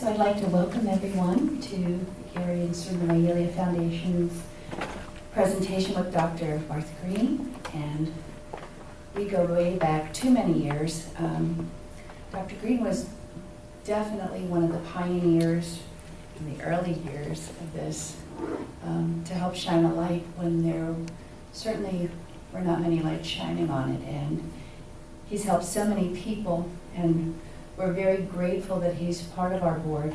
So I'd like to welcome everyone to the Chiari and Syringomyelia Foundation's presentation with Dr. Barth Green. And we go way back too many years. Um, Dr. Green was definitely one of the pioneers in the early years of this um, to help shine a light when there certainly were not many lights shining on it. And he's helped so many people and we're very grateful that he's part of our board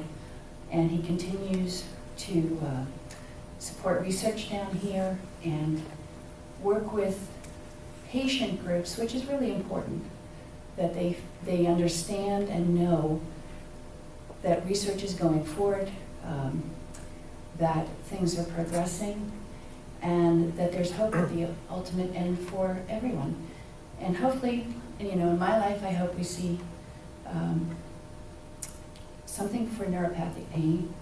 and he continues to uh, support research down here and work with patient groups, which is really important, that they, they understand and know that research is going forward, um, that things are progressing, and that there's hope at the ultimate end for everyone. And hopefully, you know, in my life, I hope we see um, something for neuropathic pain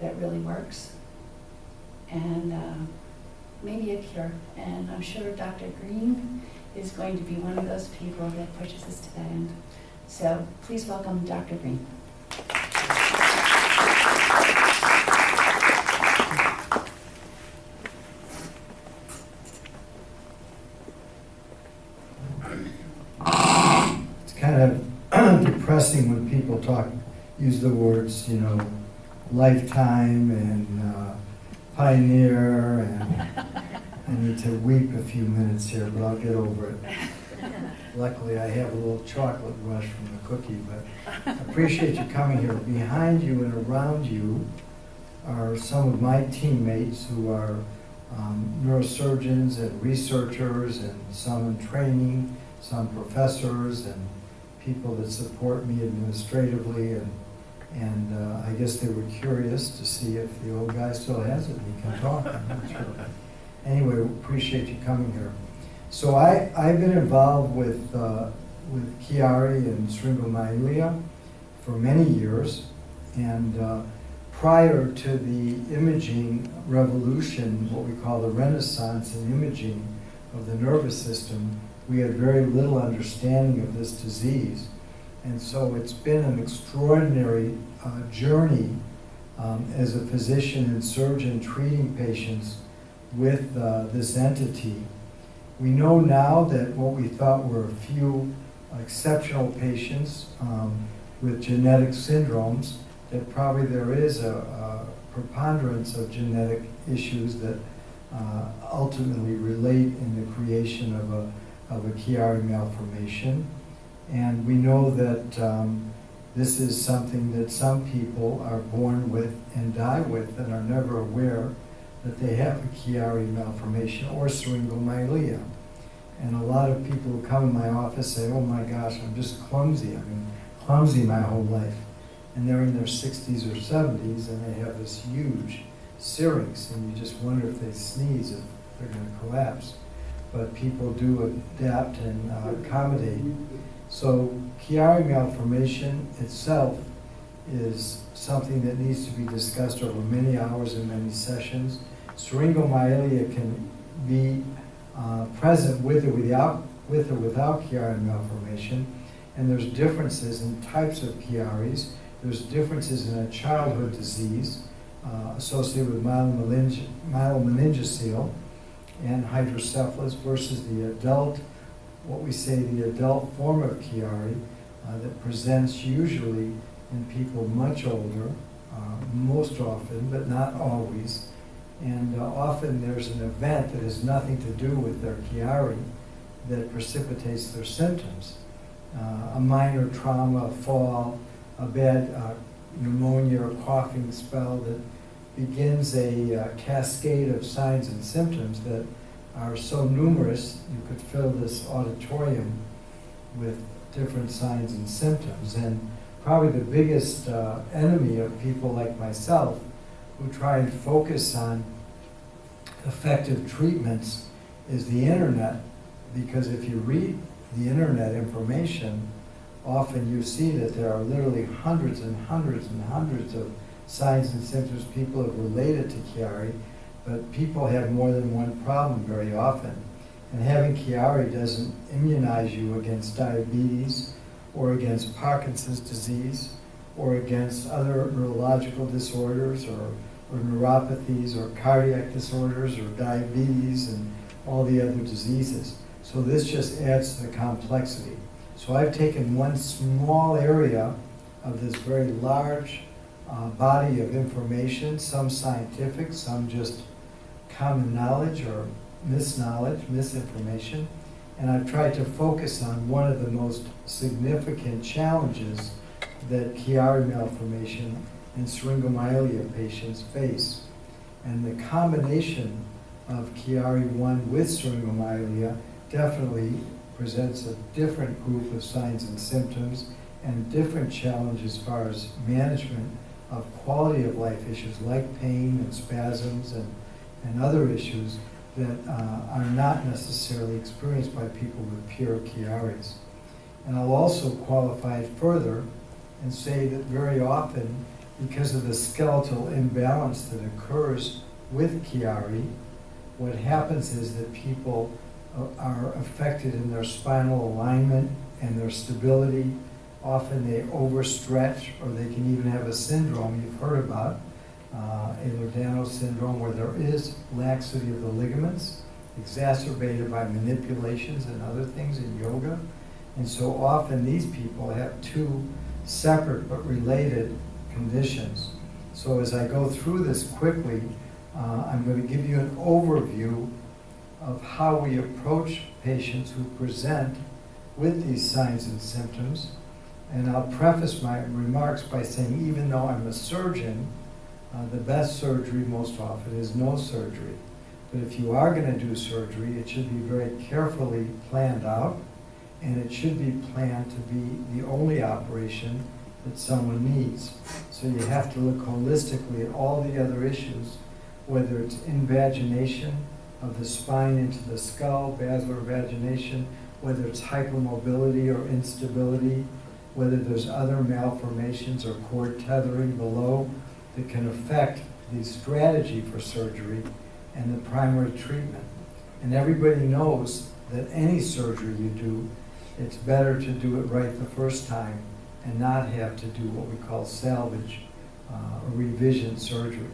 that really works, and uh, maybe a cure. And I'm sure Dr. Green is going to be one of those people that pushes us to that end. So please welcome Dr. Green. It's kind of depressing when people talk, use the words, you know, lifetime and uh, pioneer, and I need to weep a few minutes here, but I'll get over it. Luckily, I have a little chocolate rush from the cookie, but I appreciate you coming here. Behind you and around you are some of my teammates who are um, neurosurgeons and researchers, and some in training, some professors, and people that support me administratively, and, and uh, I guess they were curious to see if the old guy still has it and he can talk. Anyway, appreciate you coming here. So I, I've been involved with, uh, with Chiari and syringomyelia for many years, and uh, prior to the imaging revolution, what we call the renaissance in imaging of the nervous system, we had very little understanding of this disease. And so it's been an extraordinary uh, journey um, as a physician and surgeon treating patients with uh, this entity. We know now that what we thought were a few exceptional patients um, with genetic syndromes, that probably there is a, a preponderance of genetic issues that uh, ultimately relate in the creation of a of a Chiari malformation. And we know that um, this is something that some people are born with and die with and are never aware that they have a Chiari malformation or syringomyelia. And a lot of people who come in my office say, oh my gosh, I'm just clumsy. I've been clumsy my whole life. And they're in their 60s or 70s and they have this huge syrinx and you just wonder if they sneeze, if they're going to collapse but people do adapt and uh, accommodate. So Chiari malformation itself is something that needs to be discussed over many hours and many sessions. Syringomyelia can be uh, present with or without, with or without Chiari malformation, and there's differences in types of Chiaris. There's differences in a childhood disease uh, associated with myelomeningocele, and hydrocephalus versus the adult, what we say the adult form of Chiari uh, that presents usually in people much older, uh, most often, but not always. And uh, often there's an event that has nothing to do with their Chiari that precipitates their symptoms. Uh, a minor trauma, a fall, a bad uh, pneumonia or coughing spell that begins a uh, cascade of signs and symptoms that are so numerous, you could fill this auditorium with different signs and symptoms. And probably the biggest uh, enemy of people like myself who try and focus on effective treatments is the internet. Because if you read the internet information, often you see that there are literally hundreds and hundreds and hundreds of signs and symptoms people have related to Chiari, but people have more than one problem very often. And having Chiari doesn't immunize you against diabetes or against Parkinson's disease or against other neurological disorders or, or neuropathies or cardiac disorders or diabetes and all the other diseases. So this just adds to the complexity. So I've taken one small area of this very large uh, body of information, some scientific, some just common knowledge or misknowledge, misinformation, and I've tried to focus on one of the most significant challenges that Chiari malformation and syringomyelia patients face. And the combination of Chiari-1 with syringomyelia definitely presents a different group of signs and symptoms and different challenge as far as management of quality of life issues like pain and spasms and, and other issues that uh, are not necessarily experienced by people with pure Chiaris. And I'll also qualify it further and say that very often, because of the skeletal imbalance that occurs with Chiari, what happens is that people uh, are affected in their spinal alignment and their stability. Often they overstretch, or they can even have a syndrome you've heard about, uh, Ehlers-Danlos syndrome, where there is laxity of the ligaments, exacerbated by manipulations and other things in yoga. And so often these people have two separate but related conditions. So as I go through this quickly, uh, I'm going to give you an overview of how we approach patients who present with these signs and symptoms. And I'll preface my remarks by saying even though I'm a surgeon, uh, the best surgery most often is no surgery. But if you are going to do surgery, it should be very carefully planned out, and it should be planned to be the only operation that someone needs. So you have to look holistically at all the other issues, whether it's invagination of the spine into the skull, basilar invagination, whether it's hypermobility or instability, whether there's other malformations or cord tethering below, that can affect the strategy for surgery and the primary treatment. And everybody knows that any surgery you do, it's better to do it right the first time and not have to do what we call salvage uh, or revision surgery.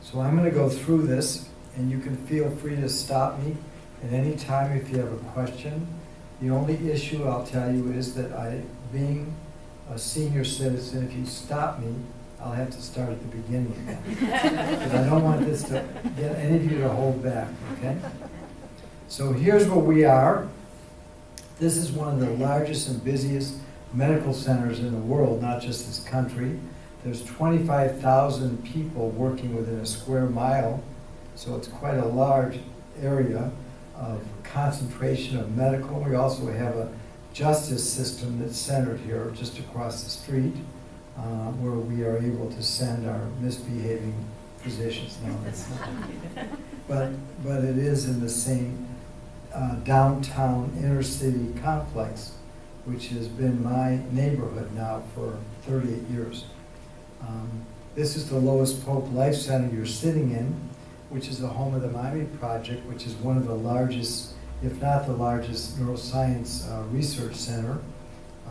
So I'm going to go through this, and you can feel free to stop me at any time if you have a question. The only issue I'll tell you is that I, being a senior citizen, if you stop me, I'll have to start at the beginning. Because I don't want this to get any of you to hold back, okay? So here's where we are. This is one of the largest and busiest medical centers in the world, not just this country. There's 25,000 people working within a square mile, so it's quite a large area of concentration of medical. We also have a justice system that's centered here just across the street uh, where we are able to send our misbehaving physicians. No, but, but it is in the same uh, downtown inner city complex, which has been my neighborhood now for 38 years. Um, this is the Lois Pope Life Center you're sitting in, which is the home of the Miami Project, which is one of the largest, if not the largest, neuroscience uh, research center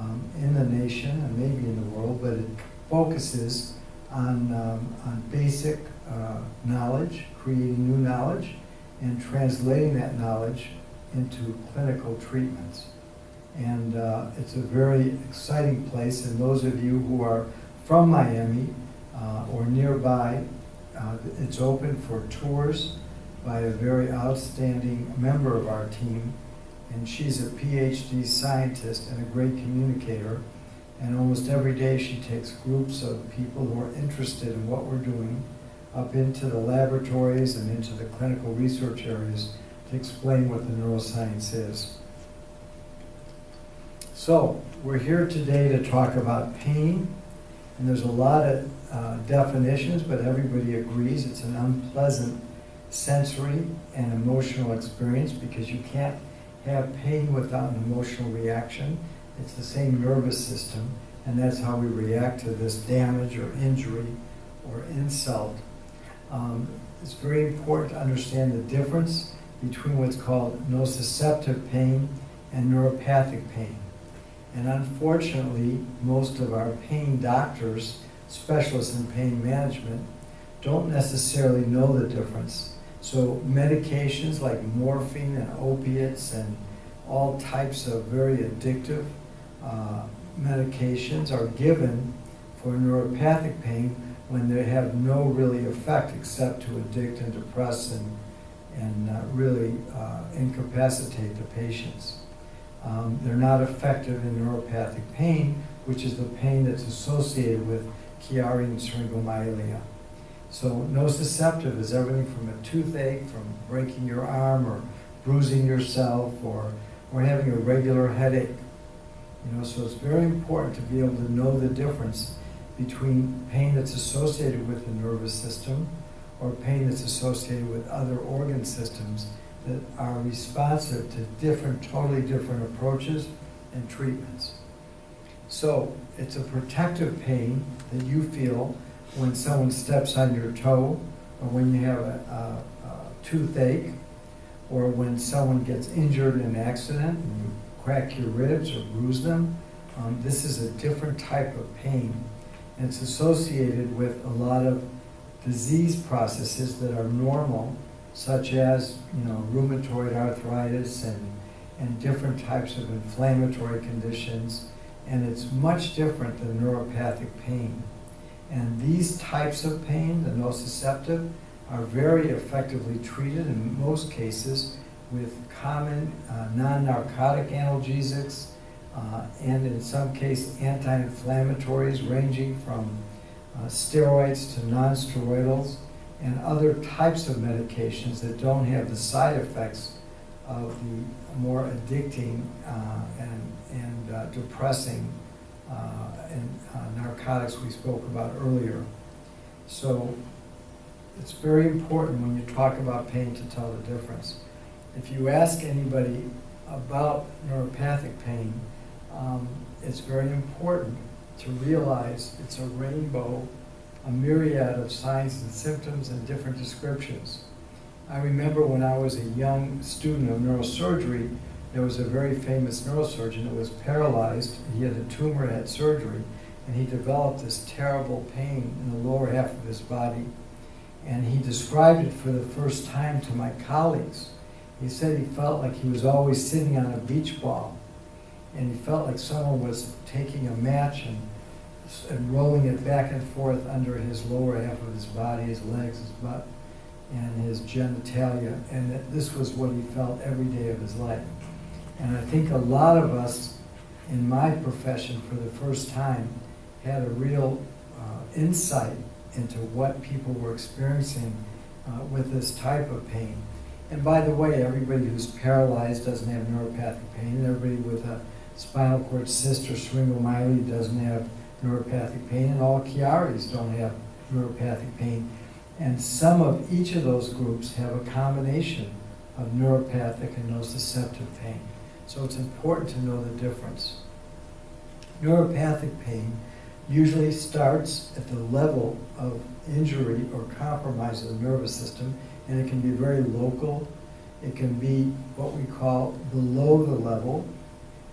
um, in the nation and maybe in the world, but it focuses on, um, on basic uh, knowledge, creating new knowledge, and translating that knowledge into clinical treatments. And uh, it's a very exciting place, and those of you who are from Miami uh, or nearby, uh, it's open for tours by a very outstanding member of our team, and she's a PhD scientist and a great communicator. And almost every day she takes groups of people who are interested in what we're doing up into the laboratories and into the clinical research areas to explain what the neuroscience is. So, we're here today to talk about pain, and there's a lot of uh, definitions, but everybody agrees it's an unpleasant sensory and emotional experience because you can't have pain without an emotional reaction. It's the same nervous system, and that's how we react to this damage or injury or insult. Um, it's very important to understand the difference between what's called nociceptive pain and neuropathic pain. And unfortunately, most of our pain doctors, specialists in pain management, don't necessarily know the difference. So medications like morphine and opiates and all types of very addictive uh, medications are given for neuropathic pain when they have no really effect except to addict and depress and, and uh, really uh, incapacitate the patients. Um, they're not effective in neuropathic pain, which is the pain that's associated with Chiari and syringomyelia. So nociceptive is everything from a toothache, from breaking your arm or bruising yourself or, or having a regular headache. You know, so it's very important to be able to know the difference between pain that's associated with the nervous system or pain that's associated with other organ systems that are responsive to different, totally different approaches and treatments. So it's a protective pain that you feel when someone steps on your toe, or when you have a, a, a toothache, or when someone gets injured in an accident and you crack your ribs or bruise them. Um, this is a different type of pain. It's associated with a lot of disease processes that are normal, such as you know rheumatoid arthritis and and different types of inflammatory conditions. And it's much different than neuropathic pain. And these types of pain, the nociceptive, are very effectively treated in most cases with common uh, non-narcotic analgesics uh, and in some cases anti-inflammatories ranging from uh, steroids to non-steroidals and other types of medications that don't have the side effects of the more addicting uh, and, and uh, depressing uh, and uh, narcotics we spoke about earlier. So it's very important when you talk about pain to tell the difference. If you ask anybody about neuropathic pain, um, it's very important to realize it's a rainbow, a myriad of signs and symptoms and different descriptions. I remember when I was a young student of neurosurgery, there was a very famous neurosurgeon that was paralyzed. He had a tumor, had surgery, and he developed this terrible pain in the lower half of his body. And he described it for the first time to my colleagues. He said he felt like he was always sitting on a beach ball. And he felt like someone was taking a match and, and rolling it back and forth under his lower half of his body, his legs, his butt, and his genitalia. And that this was what he felt every day of his life. And I think a lot of us in my profession for the first time had a real uh, insight into what people were experiencing uh, with this type of pain. And by the way, everybody who's paralyzed doesn't have neuropathic pain, everybody with a spinal cord cyst or syringomyelia doesn't have neuropathic pain, and all Chiaris don't have neuropathic pain. And some of each of those groups have a combination of neuropathic and nociceptive pain. So it's important to know the difference. Neuropathic pain usually starts at the level of injury or compromise of the nervous system, and it can be very local. It can be what we call below the level,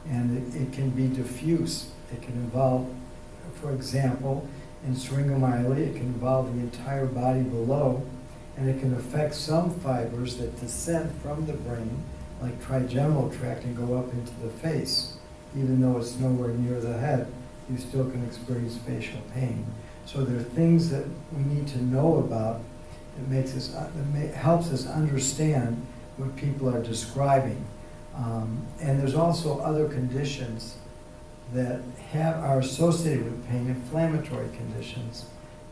and it, it can be diffuse. It can involve, for example, in syringomyelia, it can involve the entire body below, and it can affect some fibers that descend from the brain like trigeminal tract and go up into the face. Even though it's nowhere near the head, you still can experience facial pain. So there are things that we need to know about that makes us uh, that helps us understand what people are describing. Um, and there's also other conditions that have are associated with pain, inflammatory conditions.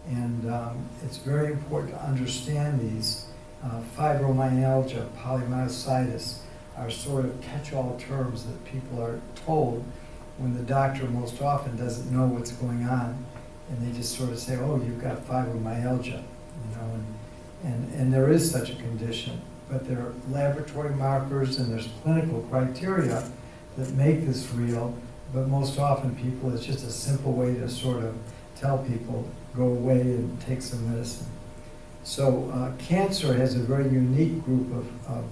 And um, it's very important to understand these. Uh, fibromyalgia, polymyositis, are sort of catch-all terms that people are told when the doctor most often doesn't know what's going on, and they just sort of say, "Oh, you've got fibromyalgia," you know, and and, and there is such a condition, but there are laboratory markers and there's clinical criteria that make this real. But most often, people it's just a simple way to sort of tell people go away and take some medicine. So uh, cancer has a very unique group of, of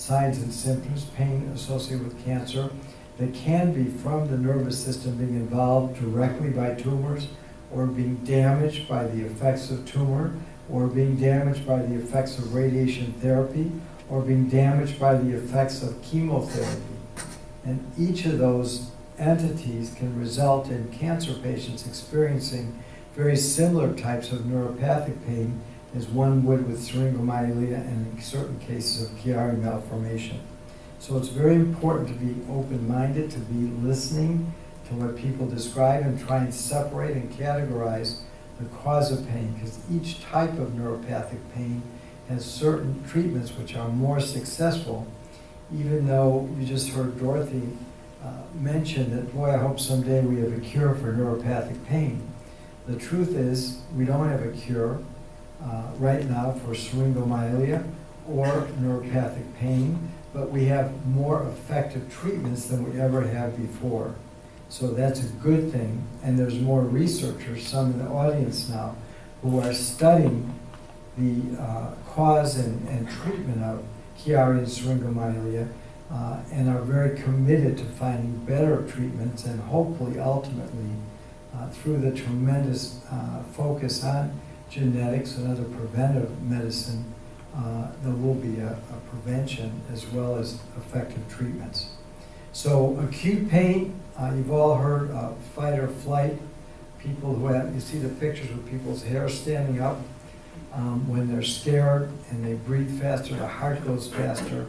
signs and symptoms, pain associated with cancer. that can be from the nervous system being involved directly by tumors or being damaged by the effects of tumor or being damaged by the effects of radiation therapy or being damaged by the effects of chemotherapy. And each of those entities can result in cancer patients experiencing very similar types of neuropathic pain as one would with syringomyelia and in certain cases of Chiari malformation. So it's very important to be open-minded, to be listening to what people describe and try and separate and categorize the cause of pain because each type of neuropathic pain has certain treatments which are more successful even though you just heard Dorothy uh, mention that, boy, I hope someday we have a cure for neuropathic pain. The truth is, we don't have a cure uh, right now for syringomyelia or neuropathic pain, but we have more effective treatments than we ever have before. So that's a good thing. And there's more researchers, some in the audience now, who are studying the uh, cause and, and treatment of Chiari and syringomyelia uh, and are very committed to finding better treatments and hopefully ultimately uh, through the tremendous uh, focus on genetics and other preventive medicine, uh, there will be a, a, prevention as well as effective treatments. So acute pain, uh, you've all heard of fight or flight. People who have, you see the pictures with people's hair standing up um, when they're scared and they breathe faster, their heart goes faster,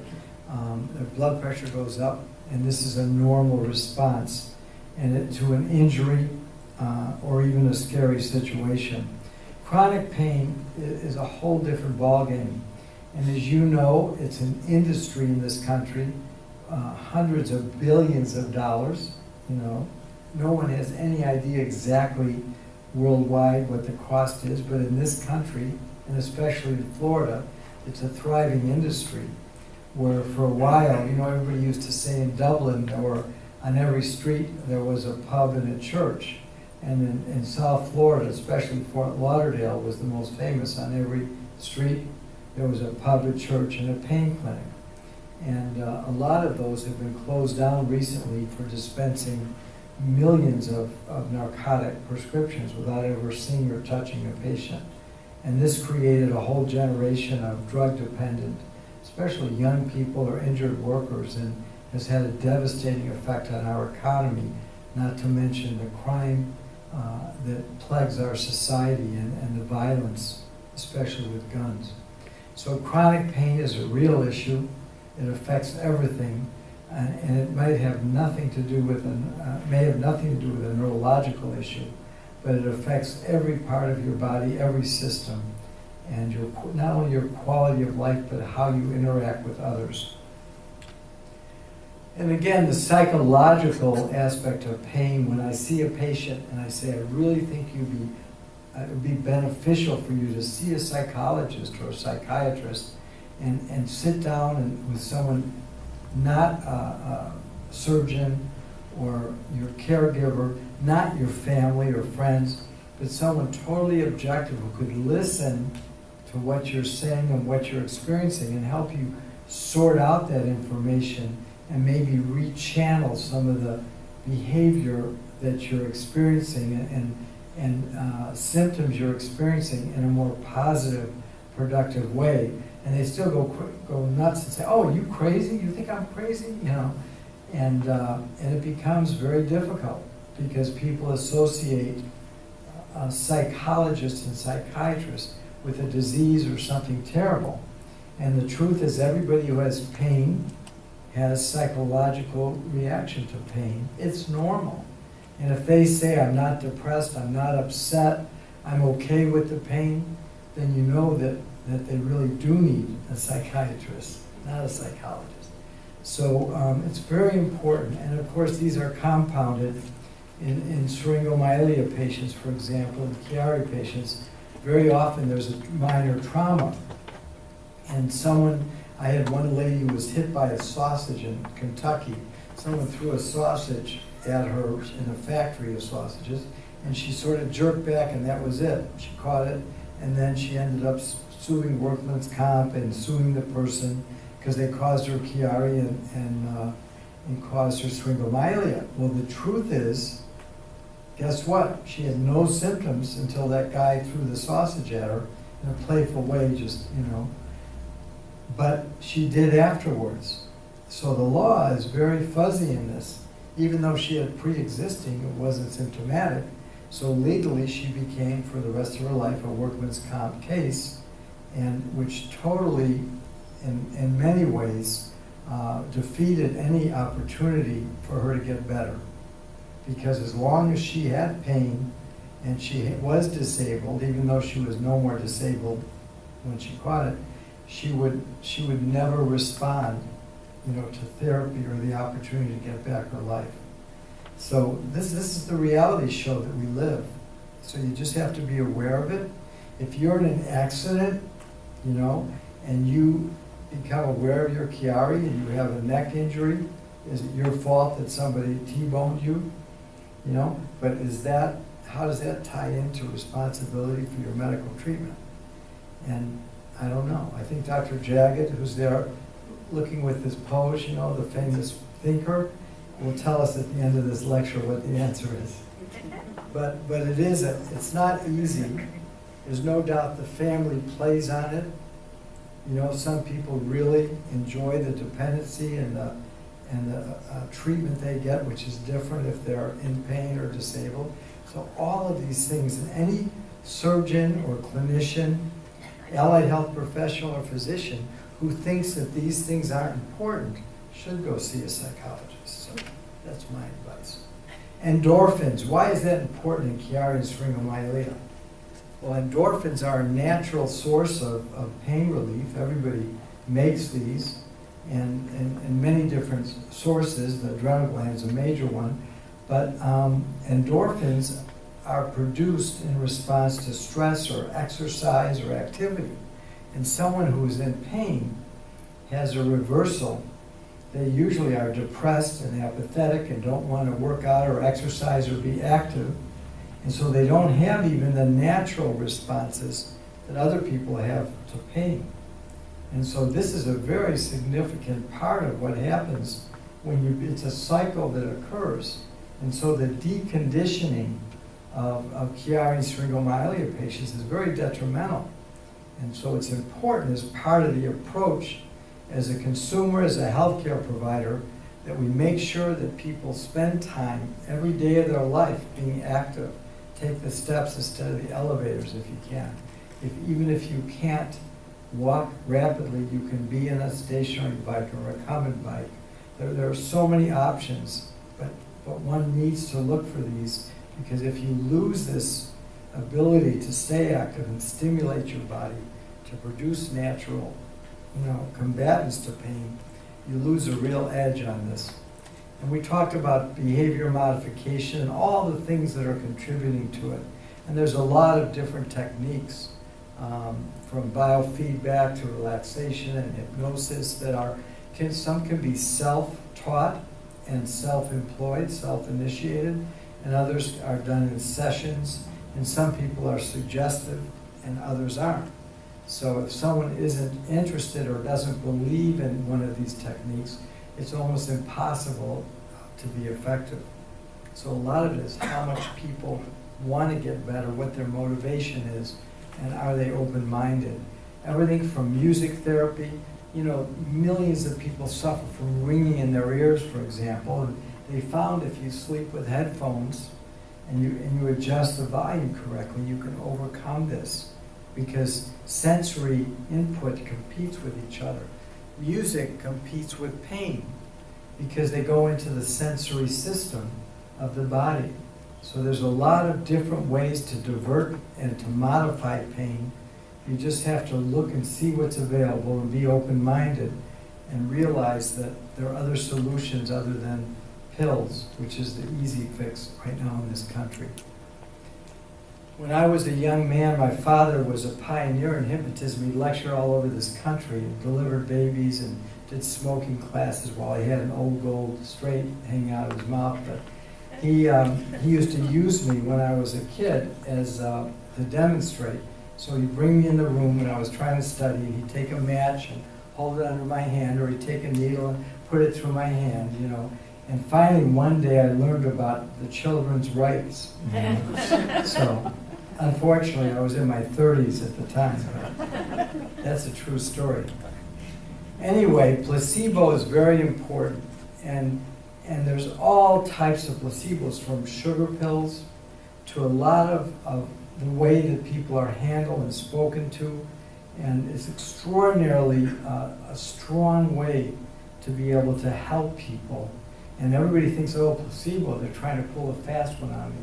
um, their blood pressure goes up, and this is a normal response and it, to an injury uh, or even a scary situation. Chronic pain is a whole different ballgame. And as you know, it's an industry in this country, uh, hundreds of billions of dollars, you know. No one has any idea exactly worldwide what the cost is, but in this country, and especially in Florida, it's a thriving industry where for a while, you know, everybody used to say in Dublin or on every street there was a pub and a church. And in, in South Florida, especially Fort Lauderdale, was the most famous. On every street, there was a pub, a church, and a pain clinic. And uh, a lot of those have been closed down recently for dispensing millions of, of narcotic prescriptions without ever seeing or touching a patient. And this created a whole generation of drug dependent, especially young people or injured workers, and has had a devastating effect on our economy, not to mention the crime uh, that plagues our society and, and the violence, especially with guns. So chronic pain is a real issue. It affects everything, and, and it might have nothing to do with an, uh, may have nothing to do with a neurological issue, but it affects every part of your body, every system, and your not only your quality of life, but how you interact with others. And again, the psychological aspect of pain, when I see a patient and I say, I really think you'd be, uh, it would be beneficial for you to see a psychologist or a psychiatrist and, and sit down and, with someone, not a, a surgeon or your caregiver, not your family or friends, but someone totally objective who could listen to what you're saying and what you're experiencing and help you sort out that information and maybe rechannel some of the behavior that you're experiencing and, and, uh, symptoms you're experiencing in a more positive, productive way. And they still go go nuts and say, "Oh, you crazy? You think I'm crazy?" You know, and uh, and it becomes very difficult because people associate uh, psychologists and psychiatrists with a disease or something terrible. And the truth is, everybody who has pain has psychological reaction to pain. It's normal. And if they say, I'm not depressed, I'm not upset, I'm okay with the pain, then you know that, that they really do need a psychiatrist, not a psychologist. So um, it's very important. And of course, these are compounded in, in syringomyelia patients, for example, in Chiari patients. Very often there's a minor trauma. And someone I had one lady who was hit by a sausage in Kentucky. Someone threw a sausage at her in a factory of sausages, and she sort of jerked back, and that was it. She caught it, and then she ended up suing workman's comp and suing the person because they caused her Chiari, and, and uh, and caused her syringomyelia. Well, the truth is, guess what? She had no symptoms until that guy threw the sausage at her in a playful way, just, you know. But she did afterwards. So the law is very fuzzy in this. Even though she had pre-existing, it wasn't symptomatic. So legally, she became, for the rest of her life, a workman's comp case, and which totally, in, in many ways, uh, defeated any opportunity for her to get better. Because as long as she had pain and she was disabled, even though she was no more disabled when she caught it, she would, she would never respond, you know, to therapy or the opportunity to get back her life. So this, this is the reality show that we live. So you just have to be aware of it. If you're in an accident, you know, and you become aware of your Chiari and you have a neck injury, is it your fault that somebody T-boned you? You know, but is that, how does that tie into responsibility for your medical treatment? And I don't know. I think Dr. Jagid, who's there looking with his pose, you know, the famous thinker, will tell us at the end of this lecture what the answer is. But, but it is, a, it's not easy. There's no doubt the family plays on it. You know, some people really enjoy the dependency and the, and the uh, treatment they get, which is different if they're in pain or disabled. So all of these things, and any surgeon or clinician, allied health professional or physician who thinks that these things aren't important should go see a psychologist. So that's my advice. Endorphins, why is that important in Chiari and syringomyelia? Well, endorphins are a natural source of, of pain relief. Everybody makes these, and, and, and many different sources. The adrenal gland is a major one. But um, endorphins are produced in response to stress or exercise or activity. And someone who is in pain has a reversal they usually are depressed and apathetic and don't want to work out or exercise or be active. And so they don't have even the natural responses that other people have to pain. And so this is a very significant part of what happens when you, it's a cycle that occurs. And so the deconditioning of, of Chiari syringomyelia patients is very detrimental. And so it's important as part of the approach as a consumer, as a healthcare provider, that we make sure that people spend time every day of their life being active. Take the steps instead of the elevators if you can. If, even if you can't walk rapidly, you can be in a stationary bike or a common bike. There, there are so many options, but, but one needs to look for these because if you lose this ability to stay active and stimulate your body to produce natural you know, combatants to pain, you lose a real edge on this. And we talked about behavior modification and all the things that are contributing to it. And there's a lot of different techniques, um, from biofeedback to relaxation and hypnosis that are, can, some can be self-taught and self-employed, self-initiated, and others are done in sessions, and some people are suggestive and others aren't. So if someone isn't interested or doesn't believe in one of these techniques, it's almost impossible to be effective. So a lot of it is how much people want to get better, what their motivation is, and are they open-minded. Everything from music therapy, you know, millions of people suffer from ringing in their ears, for example. And they found if you sleep with headphones and you, and you adjust the volume correctly, you can overcome this because sensory input competes with each other. Music competes with pain because they go into the sensory system of the body. So there's a lot of different ways to divert and to modify pain. You just have to look and see what's available and be open-minded and realize that there are other solutions other than pills, which is the easy fix right now in this country. When I was a young man, my father was a pioneer in hypnotism. He lectured all over this country and delivered babies and did smoking classes while he had an old gold straight hanging out of his mouth. But he, um, he used to use me when I was a kid as uh, to demonstrate. So he'd bring me in the room when I was trying to study, and he'd take a match and hold it under my hand, or he'd take a needle and put it through my hand, you know. And finally, one day I learned about the children's rights. So, unfortunately, I was in my thirties at the time, that's a true story. Anyway, placebo is very important, and, and there's all types of placebos, from sugar pills to a lot of, of the way that people are handled and spoken to. And it's extraordinarily uh, a strong way to be able to help people. And everybody thinks, oh, placebo, they're trying to pull a fast one on me.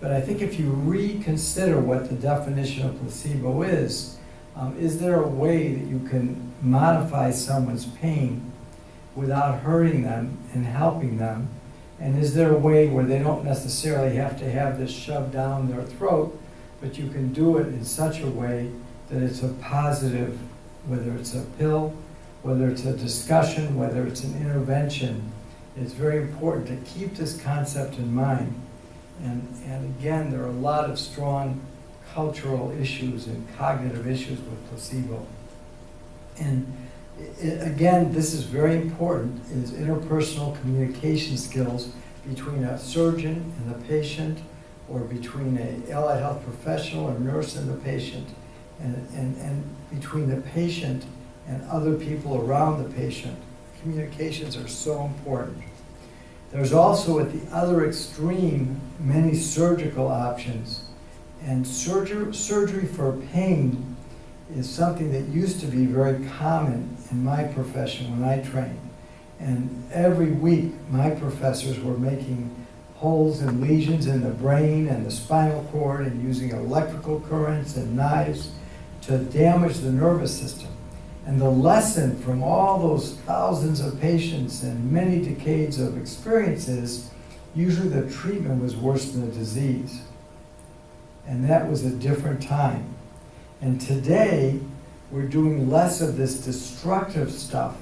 But I think if you reconsider what the definition of placebo is, um, is there a way that you can modify someone's pain without hurting them and helping them? And is there a way where they don't necessarily have to have this shoved down their throat, but you can do it in such a way that it's a positive, whether it's a pill, whether it's a discussion, whether it's an intervention. It's very important to keep this concept in mind. And, and again, there are a lot of strong cultural issues and cognitive issues with placebo. And i- i- again, this is very important, is interpersonal communication skills between a surgeon and the patient, or between a allied health professional or nurse and the patient, and, and, and between the patient and other people around the patient. Communications are so important. There's also at the other extreme many surgical options. And surgery, surgery for pain is something that used to be very common in my profession when I trained. And every week, my professors were making holes and lesions in the brain and the spinal cord and using electrical currents and knives to damage the nervous system. And the lesson from all those thousands of patients and many decades of experiences, usually the treatment was worse than the disease. And that was a different time. And today, we're doing less of this destructive stuff.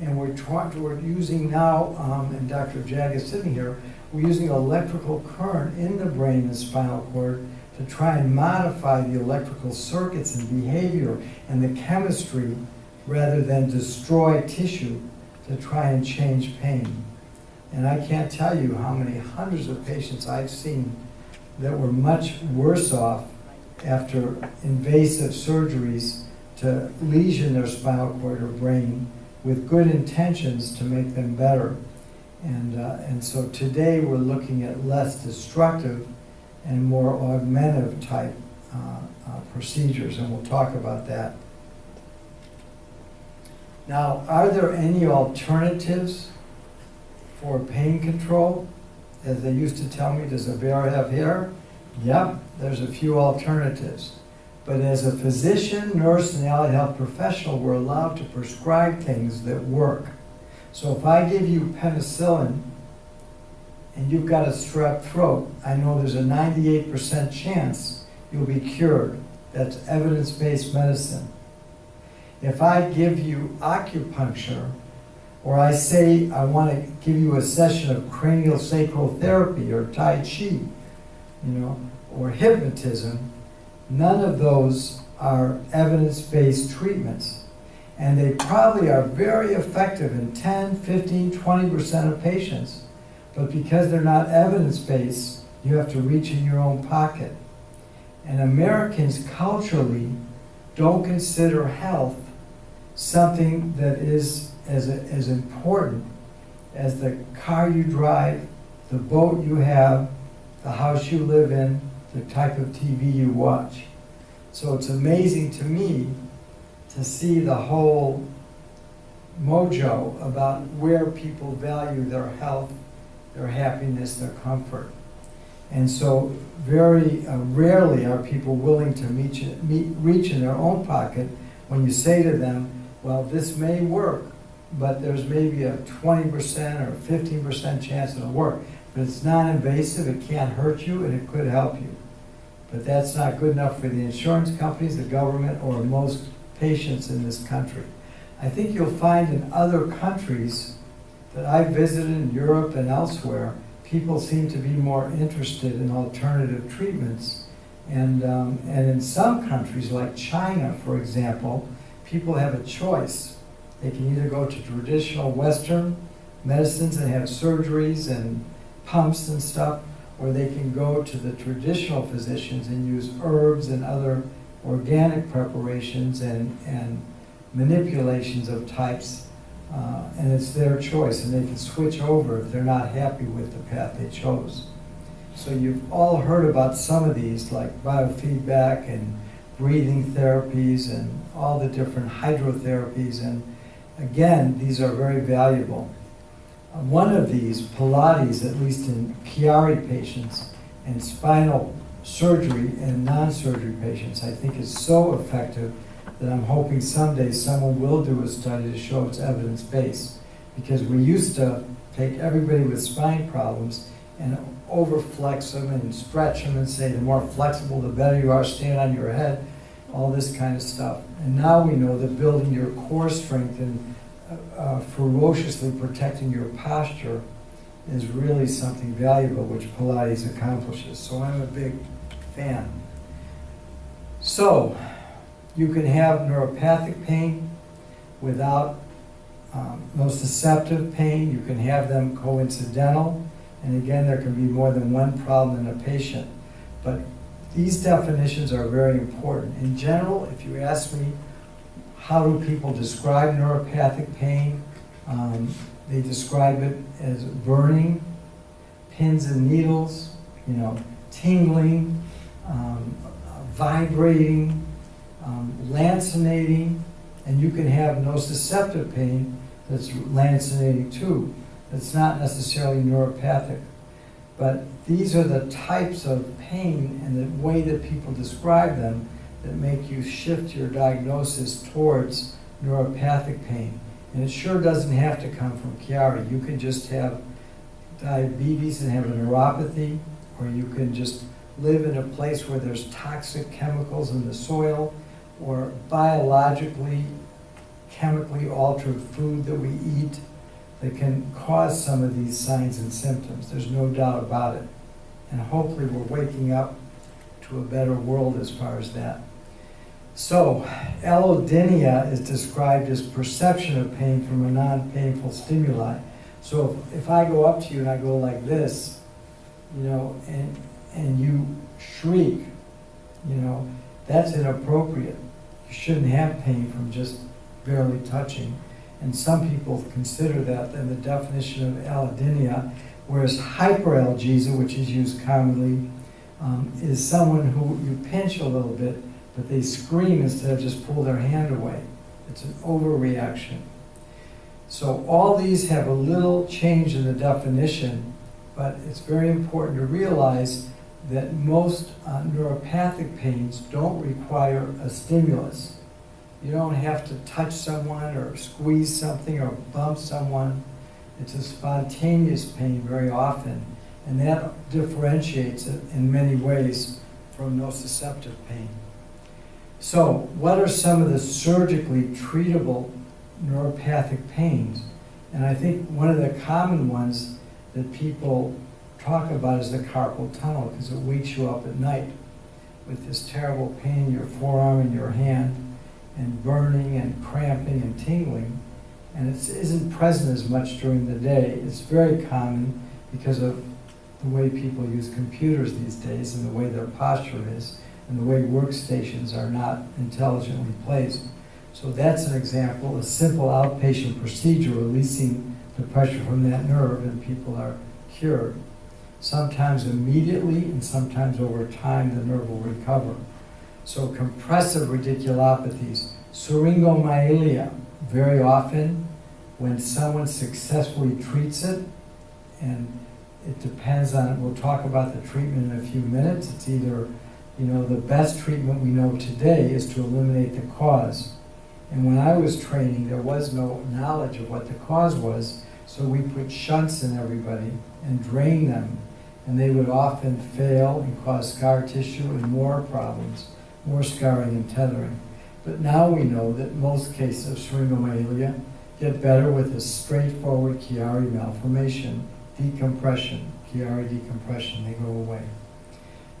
And we're we're using now, um, and Dr. Jag is sitting here, we're using electrical current in the brain and spinal cord to try and modify the electrical circuits and behavior and the chemistry rather than destroy tissue to try and change pain. And I can't tell you how many hundreds of patients I've seen that were much worse off after invasive surgeries to lesion their spinal cord or brain with good intentions to make them better. And, uh, and so today we're looking at less destructive and more augmentative type uh, uh, procedures, and we'll talk about that. Now, are there any alternatives for pain control? As they used to tell me, does a bear have hair? Yep, there's a few alternatives. But as a physician, nurse, and allied health professional, we're allowed to prescribe things that work. So if I give you penicillin and you've got a strep throat, I know there's a 98% chance you'll be cured. That's evidence-based medicine. If I give you acupuncture, or I say I want to give you a session of cranial sacral therapy or Tai Chi, you know, or hypnotism, none of those are evidence-based treatments. And they probably are very effective in 10, 15, 20% of patients. But because they're not evidence-based, you have to reach in your own pocket. And Americans culturally don't consider health something that is as, as important as the car you drive, the boat you have, the house you live in, the type of TV you watch. So it's amazing to me to see the whole mojo about where people value their health, their happiness, their comfort. And so very uh, rarely are people willing to meet, meet, reach in their own pocket when you say to them, well, this may work, but there's maybe a 20% or 15% chance it'll work. But it's non-invasive, it can't hurt you, and it could help you. But that's not good enough for the insurance companies, the government, or most patients in this country. I think you'll find in other countries that I've visited in Europe and elsewhere, people seem to be more interested in alternative treatments. And, um, and in some countries, like China, for example, people have a choice They can either go to traditional Western medicines and have surgeries and pumps and stuff, or they can go to the traditional physicians and use herbs and other organic preparations and, and manipulations of types. Uh, and it's their choice, and they can switch over if they're not happy with the path they chose. So you've all heard about some of these, like biofeedback and breathing therapies and all the different hydrotherapies. And again, these are very valuable. Uh, One of these, Pilates, at least in Chiari patients and spinal surgery and non-surgery patients, I think is so effective that I'm hoping someday someone will do a study to show it's evidence-based. Because we used to take everybody with spine problems and overflex them and stretch them and say the more flexible, the better you are, stand on your head, all this kind of stuff. And now we know that building your core strength and uh, uh, ferociously protecting your posture is really something valuable, which Pilates accomplishes. So I'm a big fan. So, you can have neuropathic pain without um, nociceptive pain. You can have them coincidental. And again, there can be more than one problem in a patient. But these definitions are very important. In general, if you ask me, how do people describe neuropathic pain? Um, they describe it as burning, pins and needles, you know, tingling, um, vibrating, um, lancinating, and you can have nociceptive pain that's lancinating too. That's not necessarily neuropathic. But these are the types of pain and the way that people describe them that make you shift your diagnosis towards neuropathic pain. And it sure doesn't have to come from Chiari. You can just have diabetes and have a neuropathy, or you can just live in a place where there's toxic chemicals in the soil, or biologically, chemically altered food that we eat that can cause some of these signs and symptoms. There's no doubt about it. And hopefully we're waking up to a better world as far as that. So, allodynia is described as perception of pain from a non-painful stimuli. So if, if I go up to you and I go like this, you know, and, and you shriek, you know, that's inappropriate. You shouldn't have pain from just barely touching. And some people consider that in the definition of allodynia, whereas hyperalgesia, which is used commonly, um, is someone who you pinch a little bit, but they scream instead of just pull their hand away. It's an overreaction. So all these have a little change in the definition, but it's very important to realize that most uh, neuropathic pains don't require a stimulus. You don't have to touch someone or squeeze something or bump someone. It's a spontaneous pain very often, and that differentiates it in many ways from nociceptive pain. So, what are some of the surgically treatable neuropathic pains? And I think one of the common ones that people talk about is the carpal tunnel because it wakes you up at night with this terrible pain in your forearm and your hand and burning and cramping and tingling. And it isn't present as much during the day. It's very common because of the way people use computers these days and the way their posture is and the way workstations are not intelligently placed. So that's an example, a simple outpatient procedure releasing the pressure from that nerve and people are cured. Sometimes immediately and sometimes over time the nerve will recover. So compressive radiculopathies, syringomyelia, very often when someone successfully treats it, and it depends on, we'll talk about the treatment in a few minutes. It's either, you know, the best treatment we know today is to eliminate the cause. And when I was training, there was no knowledge of what the cause was, so we put shunts in everybody and drain them. And they would often fail and cause scar tissue and more problems, more scarring and tethering. But now we know that most cases of syringomyelia get better with a straightforward Chiari malformation, decompression, Chiari decompression, they go away.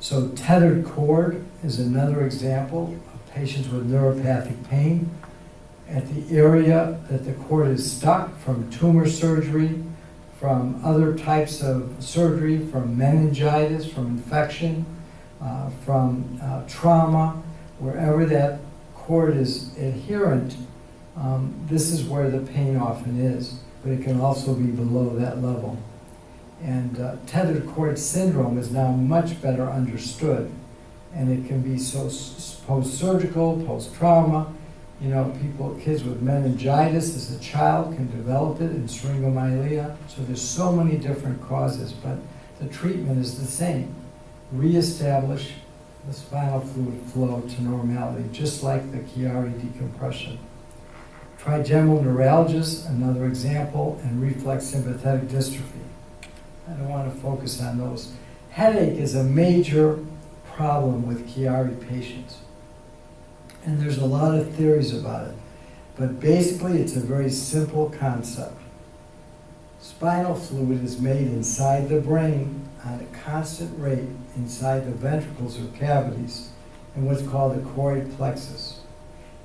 So tethered cord is another example of patients with neuropathic pain. at the area that the cord is stuck from tumor surgery, from other types of surgery, from meningitis, from infection, uh, from uh, trauma, wherever that cord is adherent, um, this is where the pain often is, but it can also be below that level. And uh, tethered cord syndrome is now much better understood, and it can be so post-surgical, post-trauma. You know, people, kids with meningitis as a child can develop it in syringomyelia. So there's so many different causes, but the treatment is the same. Reestablish the spinal fluid flow to normality, just like the Chiari decompression. Trigeminal neuralgia, another example, and reflex sympathetic dystrophy. I don't want to focus on those. Headache is a major problem with Chiari patients. And there's a lot of theories about it. But basically, it's a very simple concept. Spinal fluid is made inside the brain on a constant rate inside the ventricles or cavities in what's called the choroid plexus.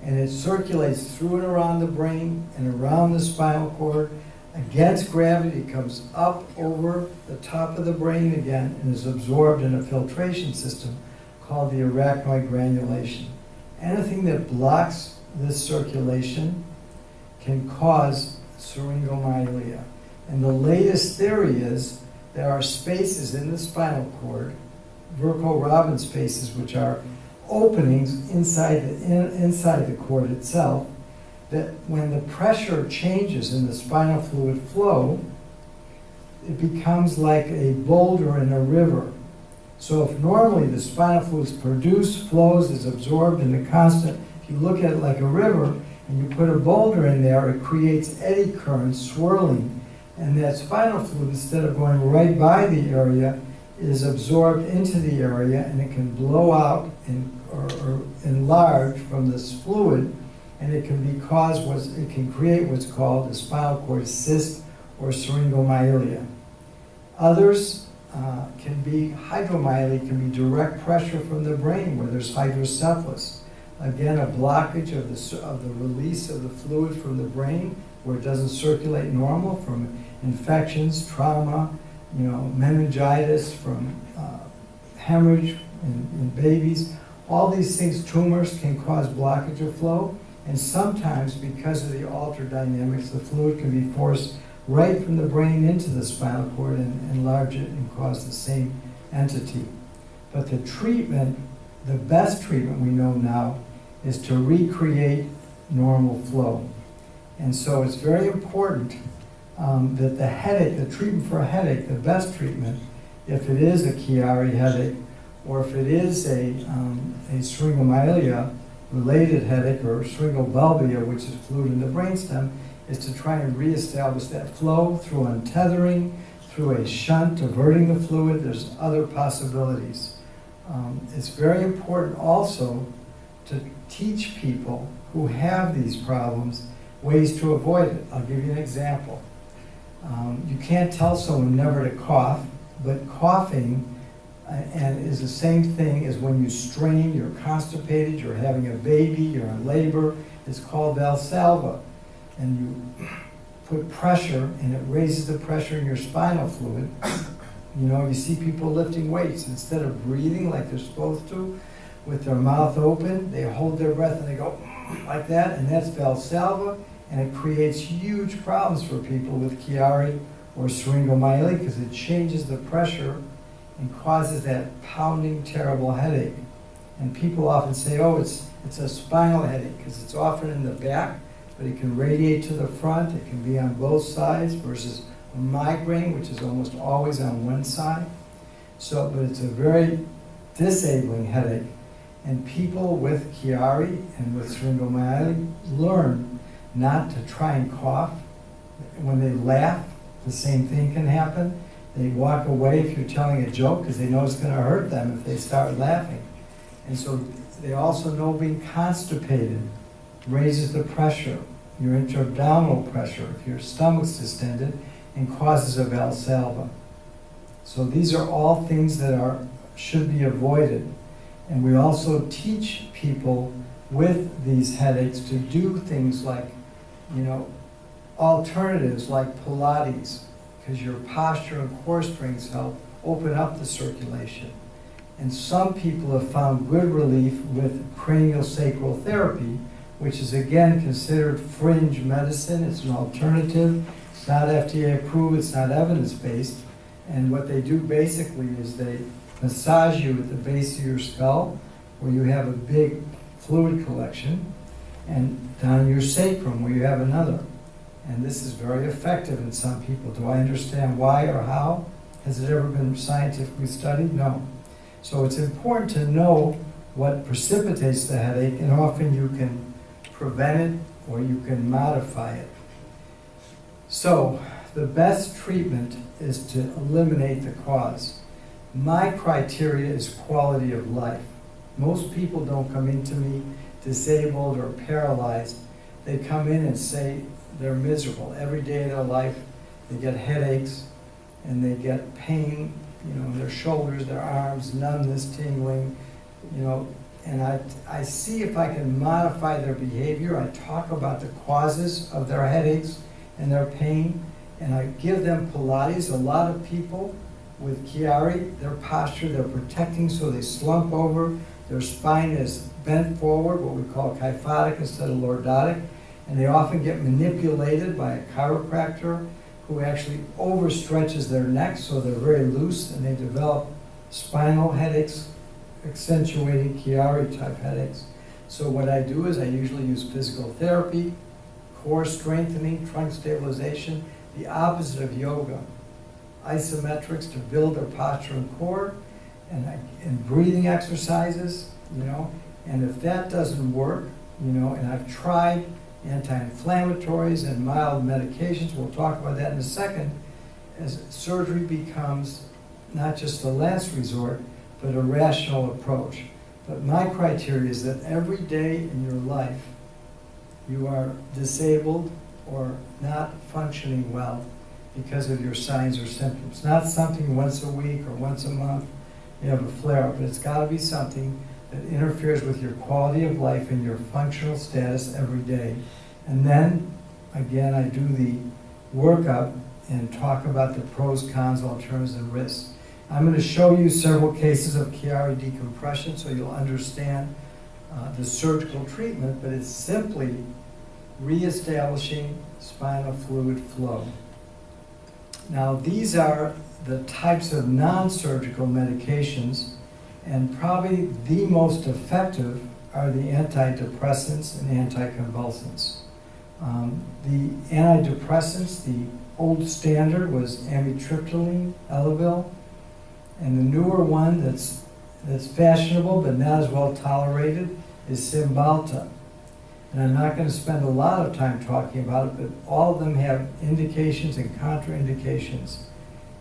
And it circulates through and around the brain and around the spinal cord. Against gravity, it comes up over the top of the brain again and is absorbed in a filtration system called the arachnoid granulation. Anything that blocks this circulation can cause syringomyelia. And the latest theory is there are spaces in the spinal cord, Virchow-Robin spaces, which are openings inside the, in, inside the cord itself, that when the pressure changes in the spinal fluid flow, it becomes like a boulder in a river. So if normally the spinal fluid is produced, flows, is absorbed in a constant, if you look at it like a river and you put a boulder in there, it creates eddy currents swirling and that spinal fluid, instead of going right by the area, is absorbed into the area and it can blow out and, or, or enlarge from this fluid and it can be caused what's, it can create what's called a spinal cord cyst or syringomyelia. Others uh, can be hydromyelia, can be direct pressure from the brain where there's hydrocephalus. Again, a blockage of the, of the release of the fluid from the brain where it doesn't circulate normal from infections, trauma, you know, meningitis, from uh, hemorrhage in, in babies. All these things, tumors, can cause blockage of flow. And sometimes, because of the altered dynamics, the fluid can be forced right from the brain into the spinal cord and enlarge it and cause the same entity. But the treatment, the best treatment we know now, is to recreate normal flow. And so it's very important um, that the headache, the treatment for a headache, the best treatment, if it is a Chiari headache, or if it is a, um, a syringomyelia related headache or syringobulbia, which is fluid in the brainstem, is to try and reestablish that flow through untethering, through a shunt, diverting the fluid. There's other possibilities. Um, it's very important also to teach people who have these problems ways to avoid it. I'll give you an example. Um, you can't tell someone never to cough, but coughing uh, and is the same thing as when you strain, you're constipated, you're having a baby, you're in labor. It's called Valsalva. And you put pressure, and it raises the pressure in your spinal fluid. You know, you see people lifting weights. Instead of breathing like they're supposed to, with their mouth open, they hold their breath and they go like that, and that's Valsalva and it creates huge problems for people with Chiari or syringomyelia because it changes the pressure and causes that pounding, terrible headache. And people often say, oh, it's, it's a spinal headache because it's often in the back, but it can radiate to the front. It can be on both sides versus a migraine, which is almost always on one side. So, but it's a very disabling headache. And people with Chiari and with syringomyelia learn not to try and cough. When they laugh, the same thing can happen. They walk away if you're telling a joke because they know it's going to hurt them if they start laughing. And so they also know being constipated raises the pressure, your intra-abdominal pressure, if your stomach's distended, and causes a valsalva. So these are all things that are should be avoided. And we also teach people with these headaches to do things like, you know, alternatives like Pilates, because your posture and core strengths help open up the circulation. And some people have found good relief with cranial sacral therapy, which is again considered fringe medicine. It's an alternative. It's not FDA approved, it's not evidence based. And what they do basically is they massage you at the base of your skull, where you have a big fluid collection, and down your sacrum, where you have another. And this is very effective in some people. Do I understand why or how? Has it ever been scientifically studied? No. So it's important to know what precipitates the headache, and often you can prevent it or you can modify it. So the best treatment is to eliminate the cause. My criteria is quality of life. Most people don't come into me disabled or paralyzed. They come in and say they're miserable. Every day of their life, they get headaches and they get pain, you know, in their shoulders, their arms, numbness, tingling, you know, and I, I see if I can modify their behavior. I talk about the causes of their headaches and their pain, and I give them Pilates. A lot of people with Chiari, their posture, they're protecting so they slump over. Their spine is bent forward, what we call kyphotic instead of lordotic, and they often get manipulated by a chiropractor who actually overstretches their neck so they're very loose and they develop spinal headaches, accentuating Chiari type headaches. So what I do is I usually use physical therapy, core strengthening, trunk stabilization, the opposite of yoga. Isometrics to build their posture and core, and, and breathing exercises, you know. And if that doesn't work, you know, and I've tried anti-inflammatories and mild medications, we'll talk about that in a second, as surgery becomes not just the last resort, but a rational approach. But my criteria is that every day in your life, you are disabled or not functioning well because of your signs or symptoms. Not something once a week or once a month you have a flare up, but it's got to be something that interferes with your quality of life and your functional status every day. And then, again, I do the workup and talk about the pros, cons, alternatives, and risks. I'm going to show you several cases of Chiari decompression so you'll understand uh, the surgical treatment, but it's simply reestablishing spinal fluid flow. Now, these are the types of non-surgical medications, and probably the most effective are the antidepressants and anticonvulsants. Um, the antidepressants, the old standard was amitriptyline, Elavil, and the newer one that's, that's fashionable but not as well tolerated is Cymbalta. And I'm not going to spend a lot of time talking about it, but all of them have indications and contraindications.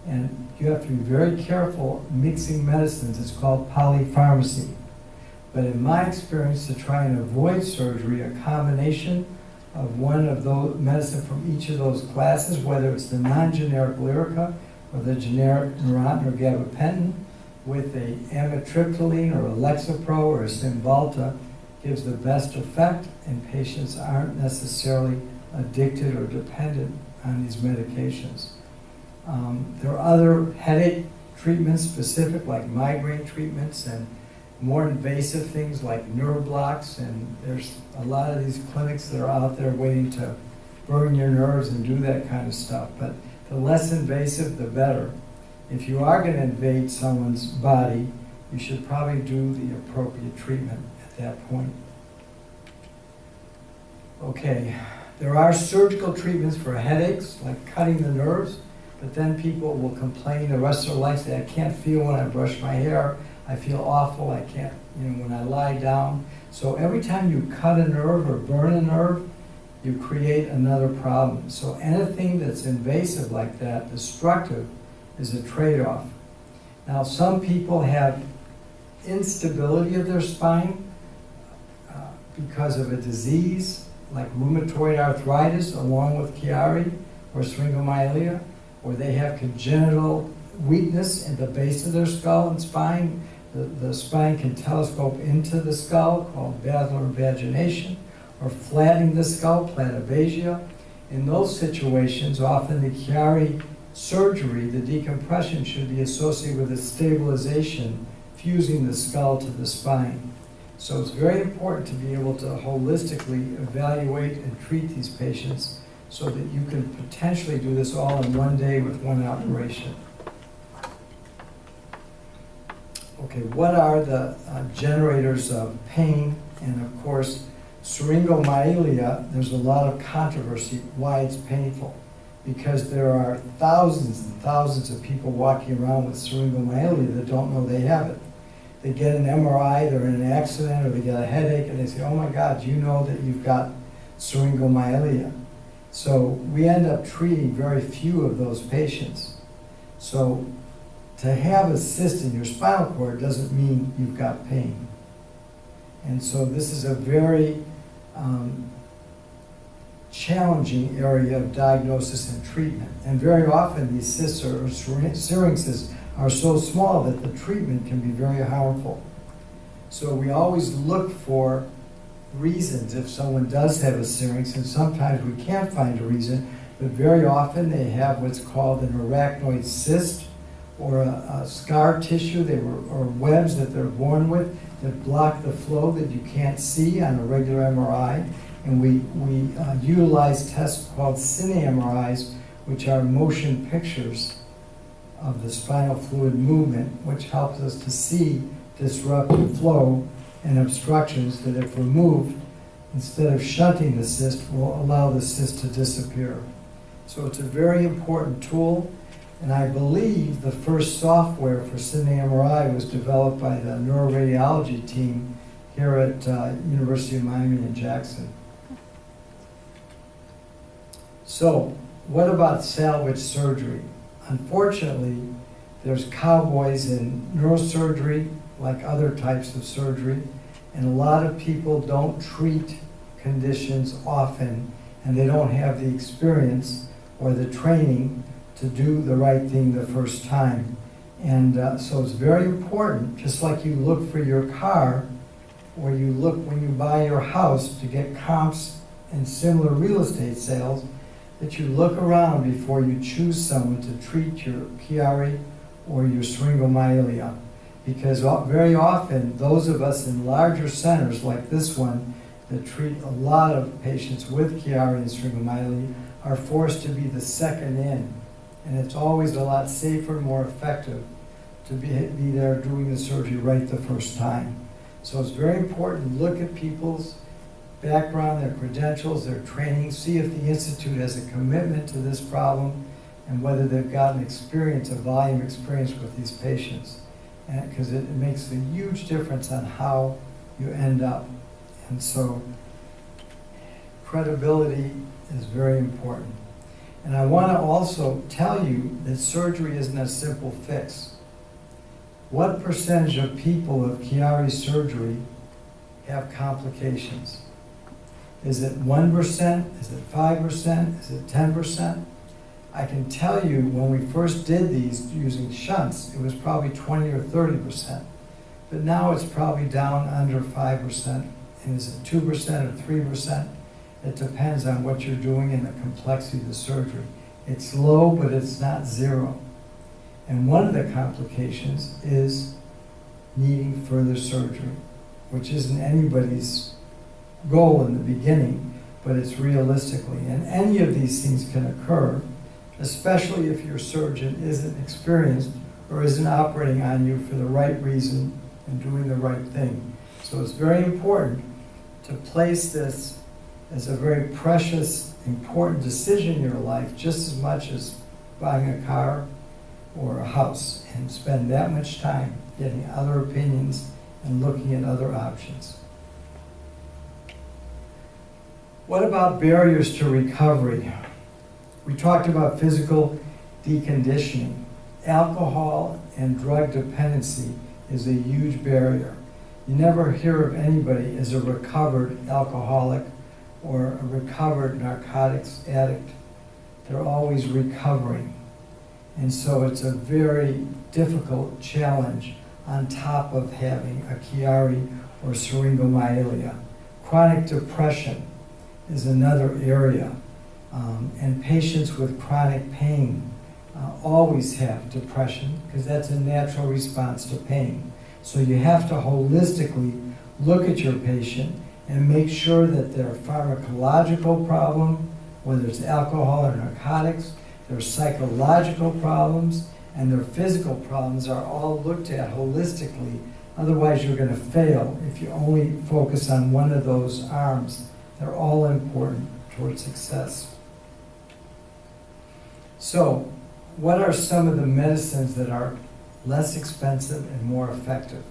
And you have to be very careful mixing medicines. It's called polypharmacy. But in my experience, to try and avoid surgery, a combination of one of those medicine from each of those classes, whether it's the non-generic Lyrica or the generic Neurontin or gabapentin, with a amitriptyline or a Lexapro or a Cymbalta, gives the best effect, and patients aren't necessarily addicted or dependent on these medications. Um, there are other headache treatments specific, like migraine treatments, and more invasive things like nerve blocks, and there's a lot of these clinics that are out there waiting to burn your nerves and do that kind of stuff. But the less invasive, the better. If you are going to invade someone's body, you should probably do the appropriate treatment at that point. Okay, there are surgical treatments for headaches, like cutting the nerves, but then people will complain the rest of their life, that I can't feel when I brush my hair, I feel awful, I can't, you know, when I lie down. So every time you cut a nerve or burn a nerve, you create another problem. So anything that's invasive like that, destructive, is a trade-off. Now some people have instability of their spine uh, because of a disease like rheumatoid arthritis along with Chiari or syringomyelia, or they have congenital weakness in the base of their skull and spine The, the spine can telescope into the skull, called basilar invagination, or flattening the skull, platybasia. In those situations, often the Chiari surgery, the decompression should be associated with a stabilization, fusing the skull to the spine. So it's very important to be able to holistically evaluate and treat these patients so that you can potentially do this all in one day with one operation. Okay, what are the uh, generators of pain? And of course, syringomyelia, there's a lot of controversy why it's painful. Because there are thousands and thousands of people walking around with syringomyelia that don't know they have it. They get an MRI, they're in an accident, or they get a headache, and they say, oh my God, you know that you've got syringomyelia? So we end up treating very few of those patients. So to have a cyst in your spinal cord doesn't mean you've got pain. And so this is a very um, challenging area of diagnosis and treatment. And very often these cysts or syrinxes are so small that the treatment can be very harmful. So we always look for reasons if someone does have a syrinx, and sometimes we can't find a reason, but very often they have what's called an arachnoid cyst or a, a scar tissue they were, or webs that they're born with that block the flow that you can't see on a regular MRI. And we, we uh, utilize tests called cine MRIs, which are motion pictures of the spinal fluid movement, which helps us to see disrupted flow and obstructions that if removed, instead of shunting the cyst, will allow the cyst to disappear. So it's a very important tool. And I believe the first software for Cine MRI was developed by the neuroradiology team here at uh, University of Miami in Jackson. So, what about salvage surgery? Unfortunately, there's cowboys in neurosurgery, like other types of surgery, and a lot of people don't treat conditions often, and they don't have the experience or the training to do the right thing the first time. And uh, so it's very important, just like you look for your car, or you look when you buy your house to get comps in similar real estate sales, that you look around before you choose someone to treat your Chiari or your syringomyelia. Because very often, those of us in larger centers like this one that treat a lot of patients with Chiari and syringomyelia are forced to be the second in and it's always a lot safer, and more effective to be, be there doing the surgery right the first time. So it's very important to look at people's background, their credentials, their training, see if the Institute has a commitment to this problem and whether they've got an experience, a volume experience with these patients. Because it, it makes a huge difference on how you end up. And so credibility is very important. And I want to also tell you that surgery isn't a simple fix. What percentage of people of Chiari surgery have complications? Is it 1%? Is it 5%? Is it 10%? I can tell you when we first did these using shunts, it was probably 20 or 30%. But now it's probably down under 5%. And is it 2% or 3%? It depends on what you're doing and the complexity of the surgery. It's low, but it's not zero. And one of the complications is needing further surgery, which isn't anybody's goal in the beginning, but it's realistically. And any of these things can occur, especially if your surgeon isn't experienced or isn't operating on you for the right reason and doing the right thing. So it's very important to place this is a very precious, important decision in your life, just as much as buying a car or a house, and spend that much time getting other opinions and looking at other options. What about barriers to recovery? We talked about physical deconditioning. Alcohol and drug dependency is a huge barrier. You never hear of anybody as a recovered alcoholic or a recovered narcotics addict, they're always recovering. And so it's a very difficult challenge on top of having a Chiari or syringomyelia. Chronic depression is another area. Um, and patients with chronic pain uh, always have depression because that's a natural response to pain. So you have to holistically look at your patient and make sure that their pharmacological problem, whether it's alcohol or narcotics, their psychological problems, and their physical problems are all looked at holistically. Otherwise, you're going to fail if you only focus on one of those arms. They're all important towards success. So, what are some of the medicines that are less expensive and more effective?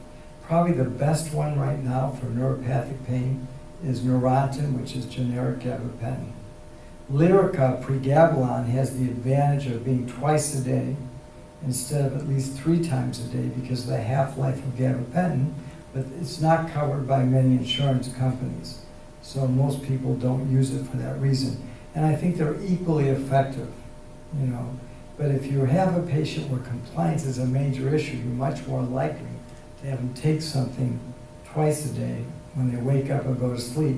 Probably the best one right now for neuropathic pain is Neurontin, which is generic gabapentin. Lyrica pregabalin has the advantage of being twice a day instead of at least three times a day because of the half-life of gabapentin, but it's not covered by many insurance companies. So most people don't use it for that reason. And I think they're equally effective, you know. But if you have a patient where compliance is a major issue, you're much more likely to have them take something twice a day when they wake up and go to sleep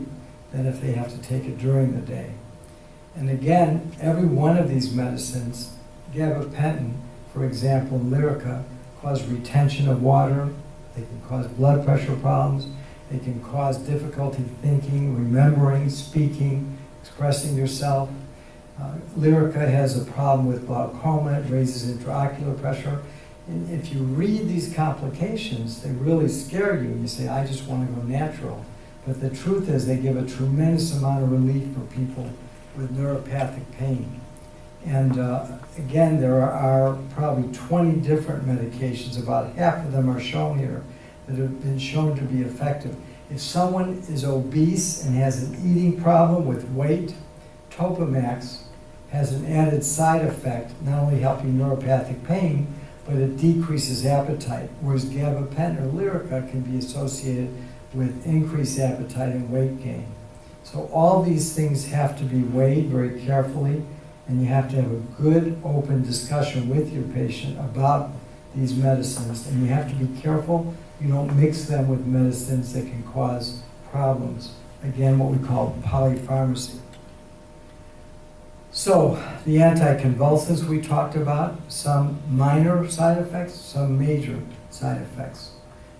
than if they have to take it during the day. And again, every one of these medicines, gabapentin, for example, Lyrica, cause retention of water, they can cause blood pressure problems, they can cause difficulty thinking, remembering, speaking, expressing yourself. Uh, Lyrica has a problem with glaucoma, it raises intraocular pressure. And if you read these complications, they really scare you. You say, I just want to go natural. But the truth is, they give a tremendous amount of relief for people with neuropathic pain. And uh, again, there are probably 20 different medications. About half of them are shown here that have been shown to be effective. If someone is obese and has an eating problem with weight, Topamax has an added side effect, not only helping neuropathic pain, but it decreases appetite, whereas gabapentin or Lyrica can be associated with increased appetite and weight gain. So all these things have to be weighed very carefully, and you have to have a good, open discussion with your patient about these medicines, and you have to be careful you don't mix them with medicines that can cause problems. Again, what we call polypharmacy. So, the anticonvulsants we talked about, some minor side effects, some major side effects.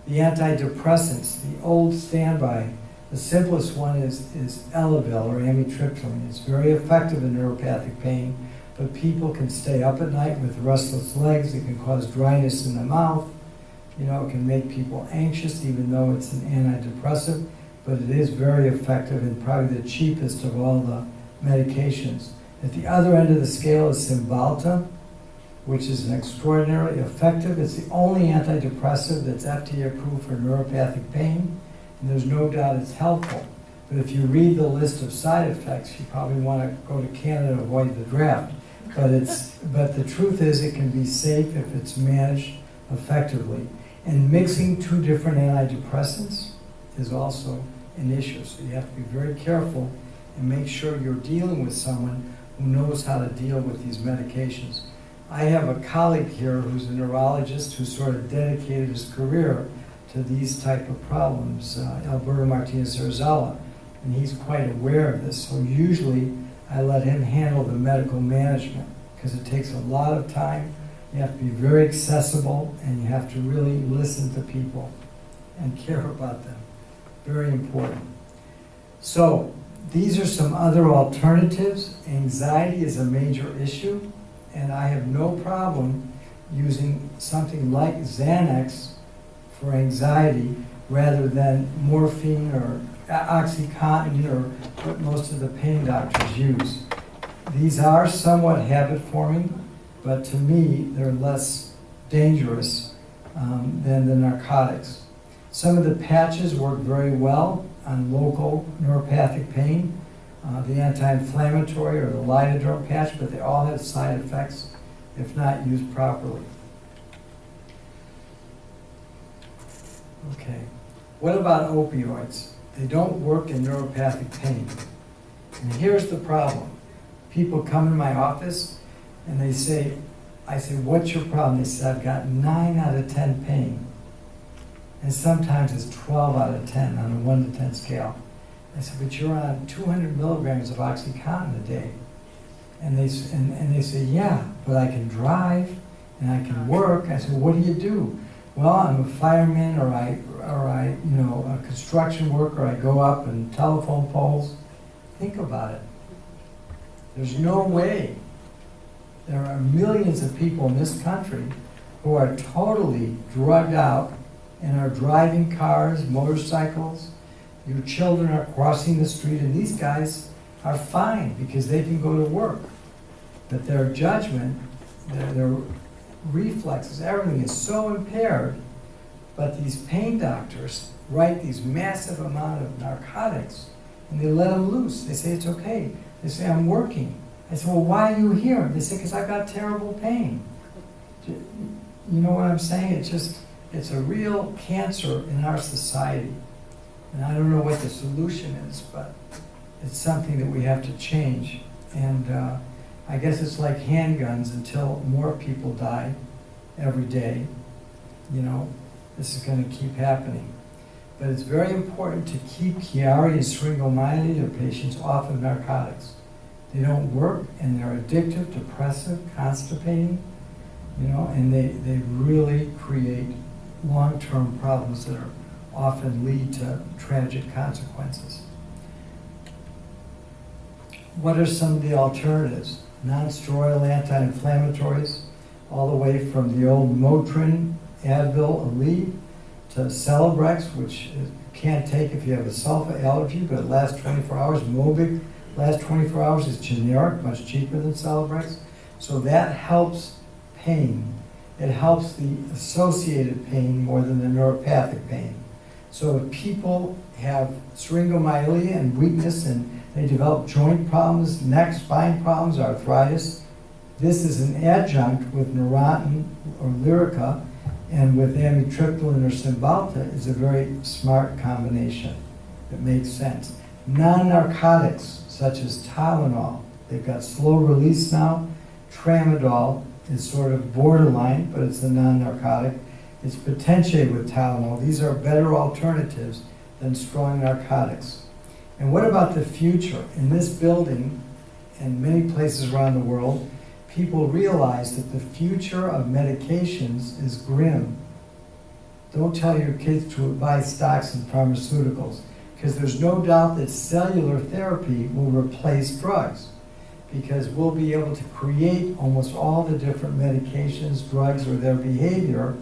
The antidepressants, the old standby, the simplest one is, is Elavil or amitriptyline. It's very effective in neuropathic pain, but people can stay up at night with restless legs. It can cause dryness in the mouth. You know, it can make people anxious even though it's an antidepressant, but it is very effective and probably the cheapest of all the medications. At the other end of the scale is Cymbalta, which is an extraordinarily effective. It's the only antidepressant that's FDA approved for neuropathic pain, and there's no doubt it's helpful. But if you read the list of side effects, you probably want to go to Canada and avoid the draft. But it's but the truth is it can be safe if it's managed effectively. And mixing two different antidepressants is also an issue. So you have to be very careful and make sure you're dealing with someone who knows how to deal with these medications. I have a colleague here who's a neurologist who sort of dedicated his career to these type of problems, uh, Alberto Martinez Arizala, and he's quite aware of this. So usually I let him handle the medical management because it takes a lot of time. You have to be very accessible and you have to really listen to people and care about them. Very important. So these are some other alternatives. Anxiety is a major issue, and I have no problem using something like Xanax for anxiety rather than morphine or Oxycontin or what most of the pain doctors use. These are somewhat habit forming, but to me, they're less dangerous um, than the narcotics. Some of the patches work very well on local neuropathic pain, uh, the anti-inflammatory or the lidoderm patch, but they all have side effects if not used properly. Okay. What about opioids? They don't work in neuropathic pain. And here's the problem. People come in my office and they say, I say, what's your problem? They say, I've got nine out of 10 pain. And sometimes it's 12 out of 10 on a 1 to 10 scale. I said, but you're on 200 milligrams of OxyContin a day. And they, and, and they say, yeah, but I can drive and I can work. I said, what do you do? Well, I'm a fireman or I, or I, you know, a construction worker. I go up and telephone poles. Think about it. There's no way. There are millions of people in this country who are totally drugged out and are driving cars, motorcycles. Your children are crossing the street, and these guys are fine because they can go to work. But their judgment, their, their reflexes, everything is so impaired. But these pain doctors write these massive amount of narcotics, and they let them loose. They say it's okay. They say I'm working. I said, well, why are you here? They say because I've got terrible pain. You know what I'm saying? It's just it's a real cancer in our society. And I don't know what the solution is, but it's something that we have to change. And uh, I guess it's like handguns until more people die every day. You know, this is going to keep happening. But it's very important to keep Chiari and syringomyelia patients off of narcotics. They don't work and they're addictive, depressive, constipating, you know, and they, they really create long-term problems that are often lead to tragic consequences. What are some of the alternatives? Non-steroidal anti-inflammatories, all the way from the old Motrin, Advil, Aleve, to Celebrex, which can't take if you have a sulfa allergy, but it lasts 24 hours. Mobic lasts 24 hours, is generic, much cheaper than Celebrex. So that helps pain. It helps the associated pain more than the neuropathic pain. So if people have syringomyelia and weakness and they develop joint problems, neck, spine problems, arthritis, this is an adjunct with Neurontin or Lyrica and with amitriptyline or Cymbalta is a very smart combination. It makes sense. Non-narcotics such as Tylenol, they've got slow release now. Tramadol is sort of borderline, but it's a non-narcotic. It's potentiate with Tylenol. These are better alternatives than strong narcotics. And what about the future? In this building and many places around the world, people realize that the future of medications is grim. Don't tell your kids to buy stocks in pharmaceuticals because there's no doubt that cellular therapy will replace drugs because we'll be able to create almost all the different medications, drugs, or their behavior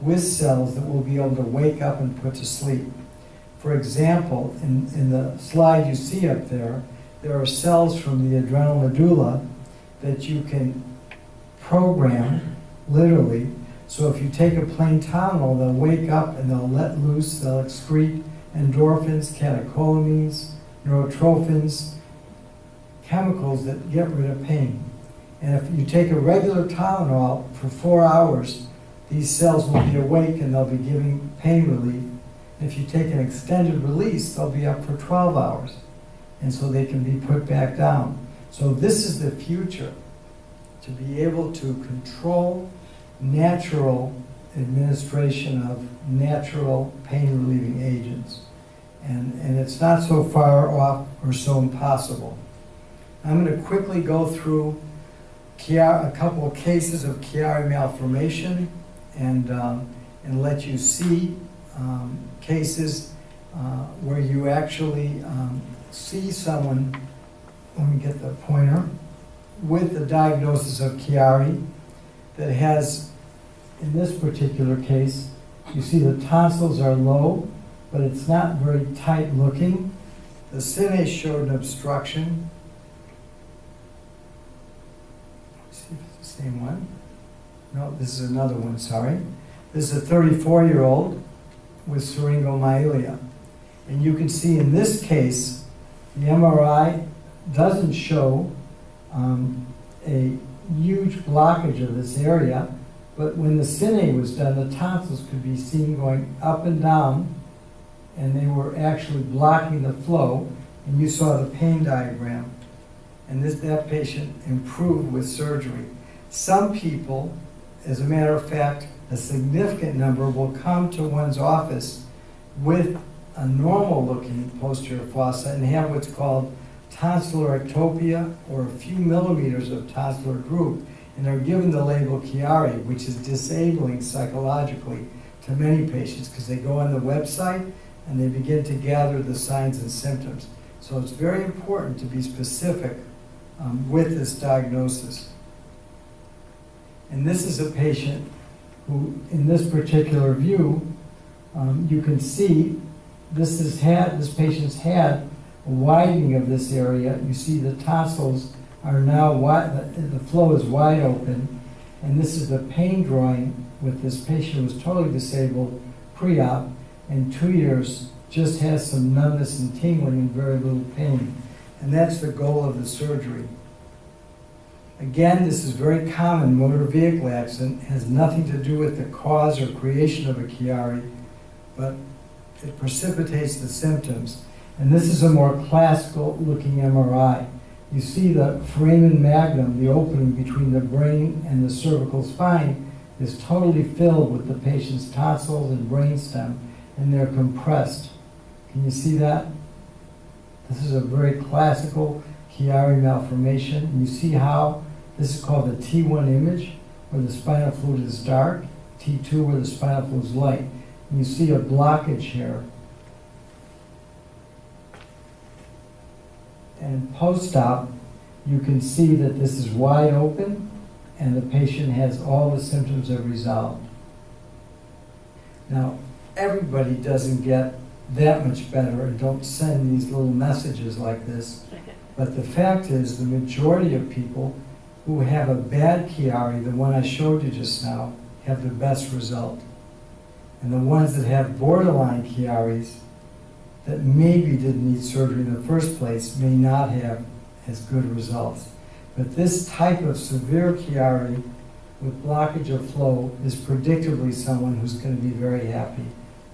with cells that we'll be able to wake up and put to sleep. For example, in, in the slide you see up there, there are cells from the adrenal medulla that you can program, literally. So if you take a plain Tylenol, they'll wake up and they'll let loose, they'll excrete endorphins, catecholamines, neurotrophins, chemicals that get rid of pain. And if you take a regular Tylenol for four hours, these cells will be awake and they'll be giving pain relief. If you take an extended release, they'll be up for 12 hours. And so they can be put back down. So this is the future, to be able to control natural administration of natural pain relieving agents. And, and it's not so far off or so impossible. I'm going to quickly go through a couple of cases of Chiari malformation and, um, and let you see um, cases uh, where you actually um, see someone, let me get the pointer, with the diagnosis of Chiari that has, in this particular case, you see the tonsils are low, but it's not very tight looking. The cine showed an obstruction. Let's see if it's the same one. No, this is another one, sorry. This is a 34-year-old with syringomyelia. And you can see in this case, the MRI doesn't show um, a huge blockage of this area, but when the cine was done, the tonsils could be seen going up and down, and they were actually blocking the flow, and you saw the pain diagram. And this, that patient improved with surgery. Some people, As a matter of fact, a significant number will come to one's office with a normal-looking posterior fossa and have what's called tonsillar ectopia or a few millimeters of tonsillar droop, and are given the label Chiari, which is disabling psychologically to many patients because they go on the website and they begin to gather the signs and symptoms. So it's very important to be specific um, with this diagnosis. And this is a patient who, in this particular view, um, you can see this has had this patient's had a widening of this area. You see the tonsils are now wide, the, the flow is wide open, and this is the pain drawing with this patient who was totally disabled pre-op, and two years just has some numbness and tingling and very little pain. And that's the goal of the surgery. Again, this is very common motor vehicle accident, has nothing to do with the cause or creation of a Chiari, but it precipitates the symptoms. And this is a more classical looking MRI. You see the foramen magnum, the opening between the brain and the cervical spine, is totally filled with the patient's tonsils and brainstem, and they're compressed. Can you see that? This is a very classical Chiari malformation. You see how this is called the T1 image, where the spinal fluid is dark, T2 where the spinal fluid is light. And you see a blockage here. And post-op, you can see that this is wide open and the patient has all the symptoms have resolved. Now, everybody doesn't get that much better and don't send these little messages like this. But the fact is, the majority of people who have a bad Chiari, the one I showed you just now, have the best result. And the ones that have borderline Chiaris that maybe didn't need surgery in the first place may not have as good results. But this type of severe Chiari with blockage of flow is predictably someone who's going to be very happy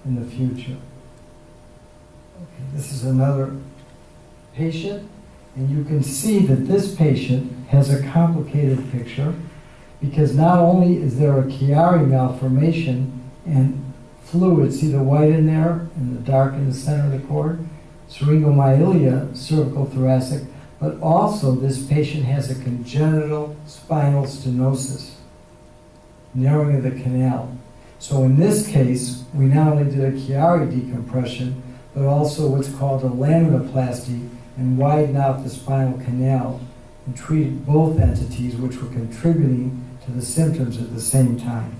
in the future. Okay, this is another patient, and you can see that this patient has a complicated picture because not only is there a Chiari malformation and fluid, see the white in there and the dark in the center of the cord, syringomyelia, cervical thoracic, but also this patient has a congenital spinal stenosis, narrowing of the canal. So in this case, we not only did a Chiari decompression, but also what's called a laminoplasty and widen out the spinal canal and treated both entities which were contributing to the symptoms at the same time.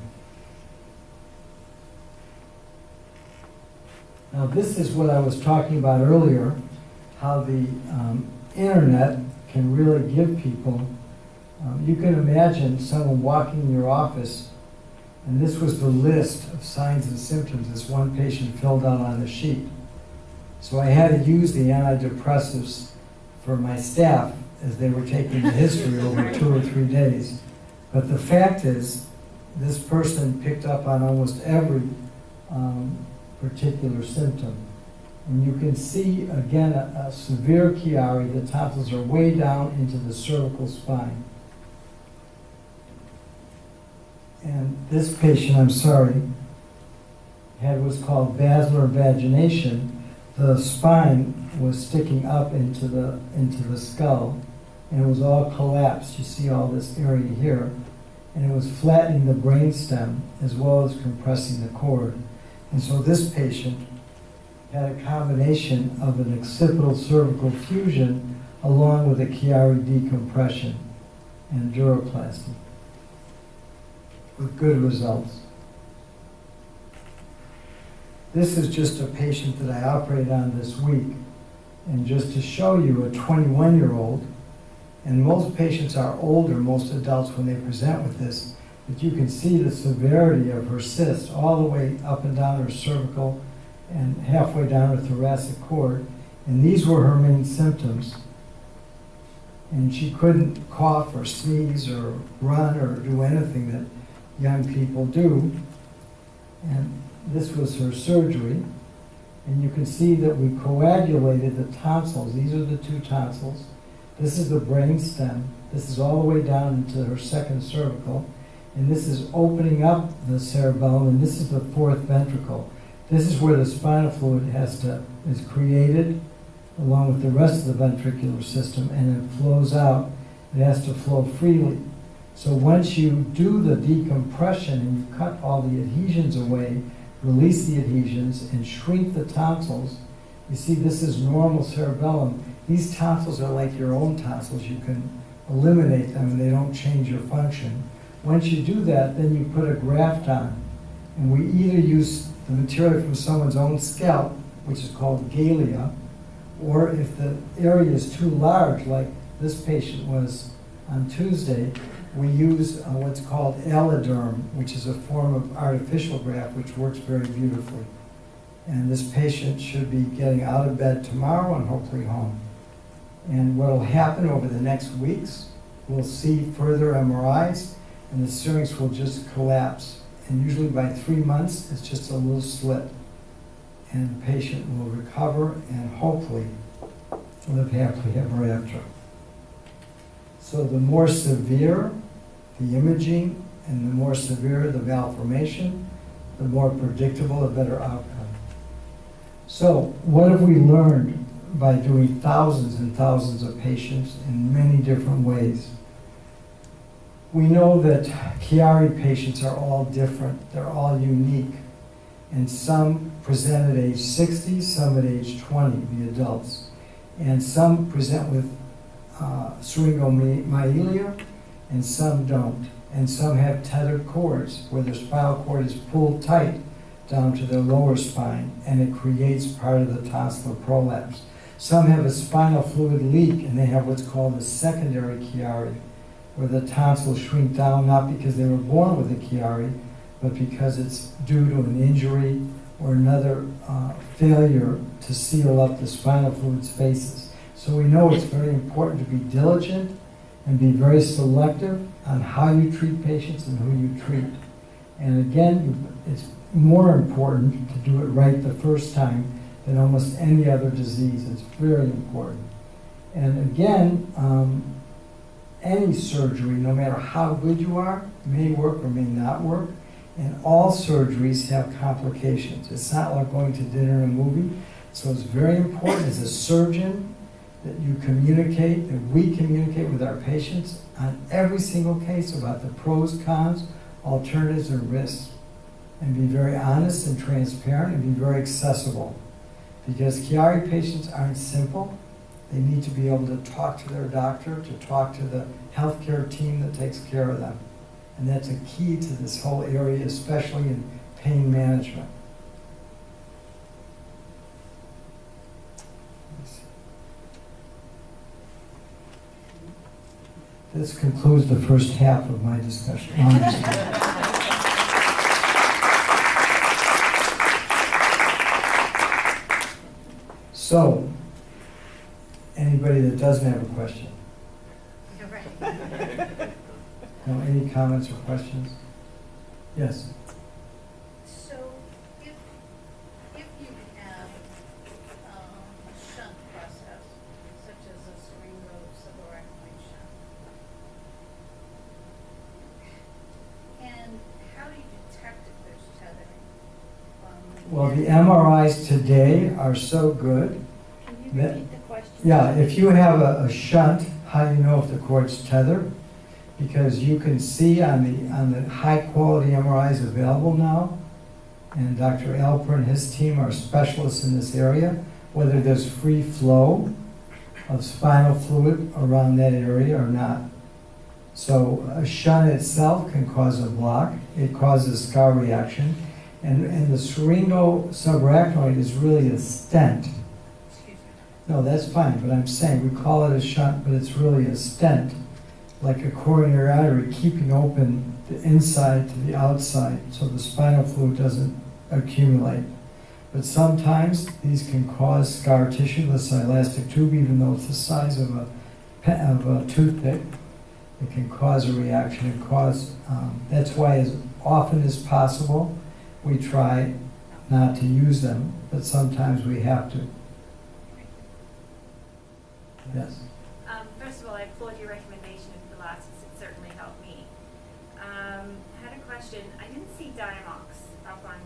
Now this is what I was talking about earlier, how the um, internet can really give people, um, you can imagine someone walking in your office and this was the list of signs and symptoms this one patient filled out on a sheet. So I had to use the antidepressives for my staff as they were taking the history over two or three days. But the fact is, this person picked up on almost every um, particular symptom. And you can see, again, a, a severe Chiari. The tonsils are way down into the cervical spine. And this patient, I'm sorry, had what's called basilar invagination, the spine was sticking up into the into the skull and it was all collapsed. You see all this area here. And it was flattening the brainstem as well as compressing the cord. And so this patient had a combination of an occipital cervical fusion along with a Chiari decompression and duroplasty with good results. This is just a patient that I operated on this week. And just to show you a 21 year old, and most patients are older, most adults, when they present with this, but you can see the severity of her cyst all the way up and down her cervical and halfway down her thoracic cord. And these were her main symptoms. And she couldn't cough or sneeze or run or do anything that young people do. And this was her surgery. And you can see that we coagulated the tonsils. These are the two tonsils. This is the brain stem. This is all the way down into her second cervical. And this is opening up the cerebellum, and this is the fourth ventricle. This is where the spinal fluid has to, is created along with the rest of the ventricular system, and it flows out. It has to flow freely. So once you do the decompression and you cut all the adhesions away, release the adhesions, and shrink the tonsils, you see this is normal cerebellum. These tonsils are like your own tonsils. You can eliminate them and they don't change your function. Once you do that, then you put a graft on. And we either use the material from someone's own scalp, which is called galea, or if the area is too large, like this patient was on Tuesday, we use uh, what's called alloderm, which is a form of artificial graft which works very beautifully. And this patient should be getting out of bed tomorrow and hopefully home. And what will happen over the next weeks, we'll see further MRIs, and the syrinx will just collapse. And usually by three months, it's just a little slit. And the patient will recover and hopefully live happily ever after. So the more severe the imaging and the more severe the malformation, the more predictable, the better outcome. So what have we learned by doing thousands and thousands of patients in many different ways? We know that Chiari patients are all different. They're all unique. And some present at age 60, some at age 20, the adults. And some present with uh, syringomyelia, and some don't. And some have tethered cords, where their spinal cord is pulled tight down to their lower spine, and it creates part of the tonsillar prolapse. Some have a spinal fluid leak, and they have what's called a secondary Chiari, where the tonsils shrink down not because they were born with a Chiari, but because it's due to an injury or another uh, failure to seal up the spinal fluid spaces. So we know it's very important to be diligent and be very selective on how you treat patients and who you treat. And again, it's more important to do it right the first time than almost any other disease. It's very important. And again, um, any surgery, no matter how good you are, may work or may not work. And all surgeries have complications. It's not like going to dinner and a movie. So it's very important as a surgeon that you communicate, that we communicate with our patients on every single case about the pros, cons, alternatives, and risks. And be very honest and transparent and be very accessible. Because Chiari patients aren't simple. They need to be able to talk to their doctor, to talk to the healthcare team that takes care of them. And that's a key to this whole area, especially in pain management. This concludes the first half of my discussion. so, anybody that doesn't have a question? No, any comments or questions? Yes. So if, if you have um, a shunt process, such as a syringo subarachnoid shunt, and how do you detect if there's tethering? Um, Well, the MRIs today are so good. Can you that- repeat the question? Yeah, if you have a, a shunt, how do you know if the cord's tethered? Because you can see on the, on the high-quality MRIs available now, and Dr. Alper and his team are specialists in this area, whether there's free flow of spinal fluid around that area or not. So a shunt itself can cause a block, it causes scar reaction, and, and the subarachnoid is really a stent. No, that's fine, but I'm saying, we call it a shunt, but it's really a stent, like a coronary artery, keeping open the inside to the outside, so the spinal fluid doesn't accumulate. But sometimes these can cause scar tissue, the elastic tube, even though it's the size of a, of a toothpick, it can cause a reaction and cause, um, that's why as often as possible, we try not to use them, but sometimes we have to. Yes. Um, first of all, I applaud your recommendation of Pilates. It certainly helped me. Um, had a question. I didn't see Diamox up on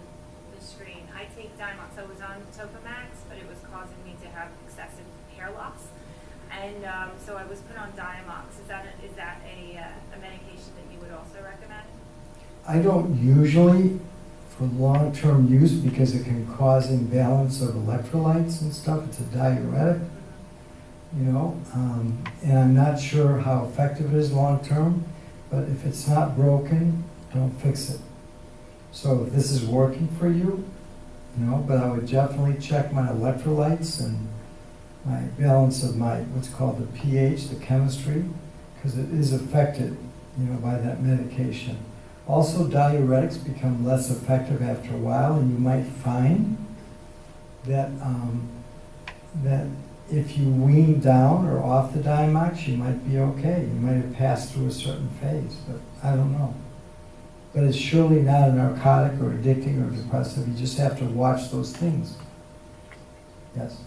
the screen. I take Diamox. I was on Topamax, but it was causing me to have excessive hair loss. And um, so I was put on Diamox. Is that a, is that a, uh, a medication that you would also recommend? I don't usually for long-term use because it can cause imbalance of electrolytes and stuff. It's a diuretic, you know, um, and I'm not sure how effective it is long-term, but if it's not broken, don't fix it. So if this is working for you, you know, but I would definitely check my electrolytes and my balance of my, what's called the pH, the chemistry, because it is affected, you know, by that medication. Also, diuretics become less effective after a while, and you might find that um, that if you wean down or off the Diamox, you might be okay. You might have passed through a certain phase, but I don't know. But it's surely not a narcotic or addicting or depressive. You just have to watch those things. Yes.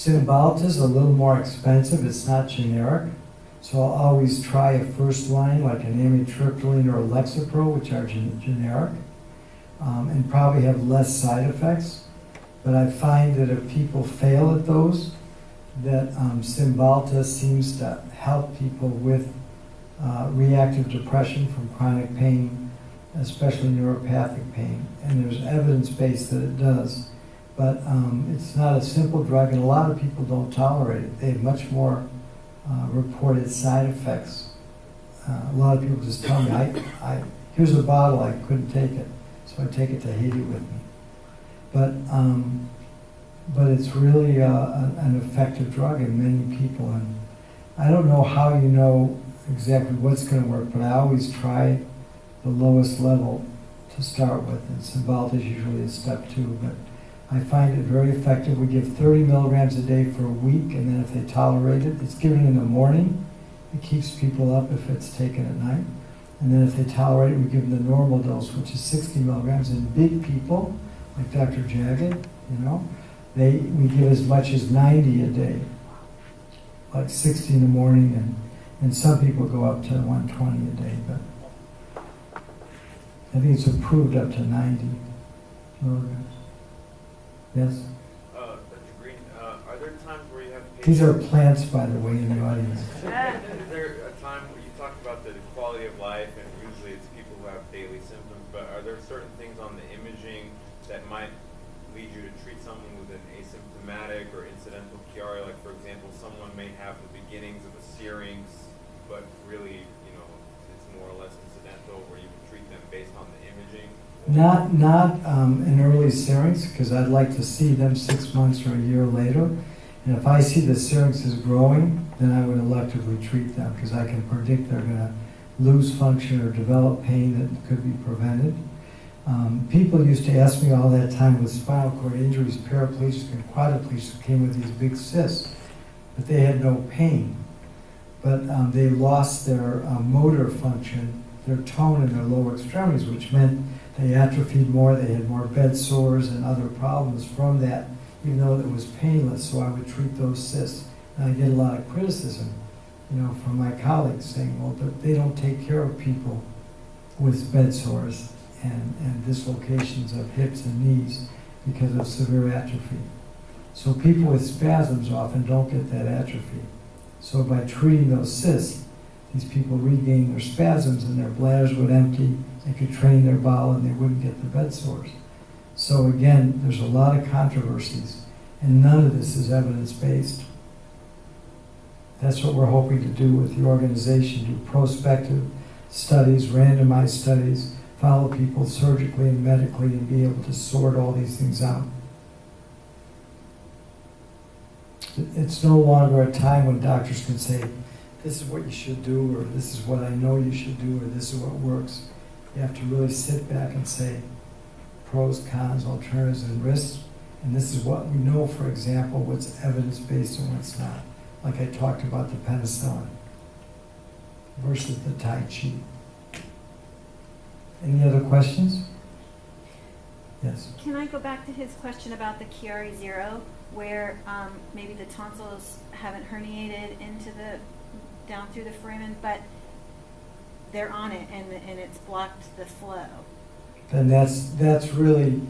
Cymbalta is a little more expensive. It's not generic. So I'll always try a first line like an amitriptyline or a Lexapro, which are gen- generic, um, and probably have less side effects. But I find that if people fail at those, that um, Cymbalta seems to help people with uh, reactive depression from chronic pain, especially neuropathic pain. And there's evidence based that it does. But um, it's not a simple drug, and a lot of people don't tolerate it. They have much more uh, reported side effects. Uh, a lot of people just tell me, I, I, here's a bottle, I couldn't take it, so I take it to Haiti with me. But, um, but it's really uh, an effective drug in many people, and I don't know how you know exactly what's going to work, but I always try the lowest level to start with, and Cymbalta is usually a step two, but I find it very effective. We give 30 milligrams a day for a week, and then if they tolerate it, it's given in the morning. It keeps people up if it's taken at night. And then if they tolerate it, we give them the normal dose, which is 60 milligrams. In big people, like Dr. Jagid, you know, they we give as much as 90 a day, like 60 in the morning, and, and some people go up to 120 a day, but I think it's approved up to 90 milligrams. Yes? Uh, Dr. Green, uh, are there times where you have? These are plants, by the way, in the audience. Is there a time where you talked about the quality of life, and usually it's people who have daily symptoms, but are there certain things on the imaging that might lead you to treat someone with an asymptomatic or incidental Chiari? Like, for example, someone may have the beginnings of a syrinx, but really, you know, it's more or less incidental, where you can treat them based on the imaging? Not, not um, an early syrinx, because I'd like to see them six months or a year later. And if I see the syrinx is growing, then I would electively treat them, because I can predict they're going to lose function or develop pain that could be prevented. Um, people used to ask me all that time with spinal cord injuries, paraplegics, and quadriplegics came with these big cysts, but they had no pain. But um, they lost their uh, motor function, their tone in their lower extremities, which meant they atrophied more, they had more bed sores and other problems from that, even though it was painless, so I would treat those cysts. And I get a lot of criticism, you know, from my colleagues saying, well, but they don't take care of people with bed sores and, and dislocations of hips and knees because of severe atrophy. So people with spasms often don't get that atrophy. So by treating those cysts, these people regain their spasms and their bladders would empty, they could train their bowel and they wouldn't get the bed sores. So again, there's a lot of controversies and none of this is evidence-based. That's what we're hoping to do with the organization, do prospective studies, randomized studies, follow people surgically and medically and be able to sort all these things out. It's no longer a time when doctors can say, this is what you should do, or this is what I know you should do, or this is what works. You have to really sit back and say pros, cons, alternatives, and risks. And this is what we know, for example, what's evidence based and what's not. Like I talked about the penicillin. versus the Tai Chi. Any other questions? Yes. Can I go back to his question about the Chiari Zero, where um, maybe the tonsils haven't herniated into the, down through the foramen, but they're on it and, and it's blocked the flow? then that's, that's really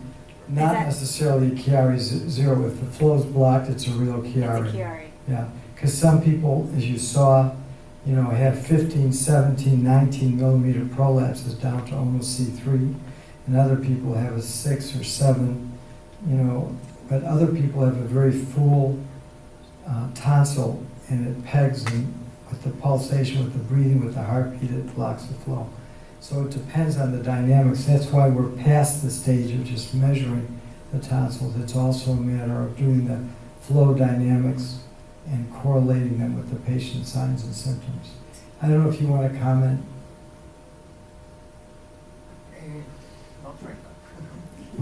not that- necessarily Chiari zero. If the flow is blocked, it's a real Chiari. It's a Chiari. Yeah, because some people, as you saw, you know, have 15, 17, 19 millimeter prolapses down to almost C3, and other people have a six or seven, you know, but other people have a very full uh, tonsil, and it pegs and with the pulsation, with the breathing, with the heartbeat, it blocks the flow. So it depends on the dynamics. That's why we're past the stage of just measuring the tonsils. It's also a matter of doing the flow dynamics and correlating them with the patient's signs and symptoms. I don't know if you want to comment.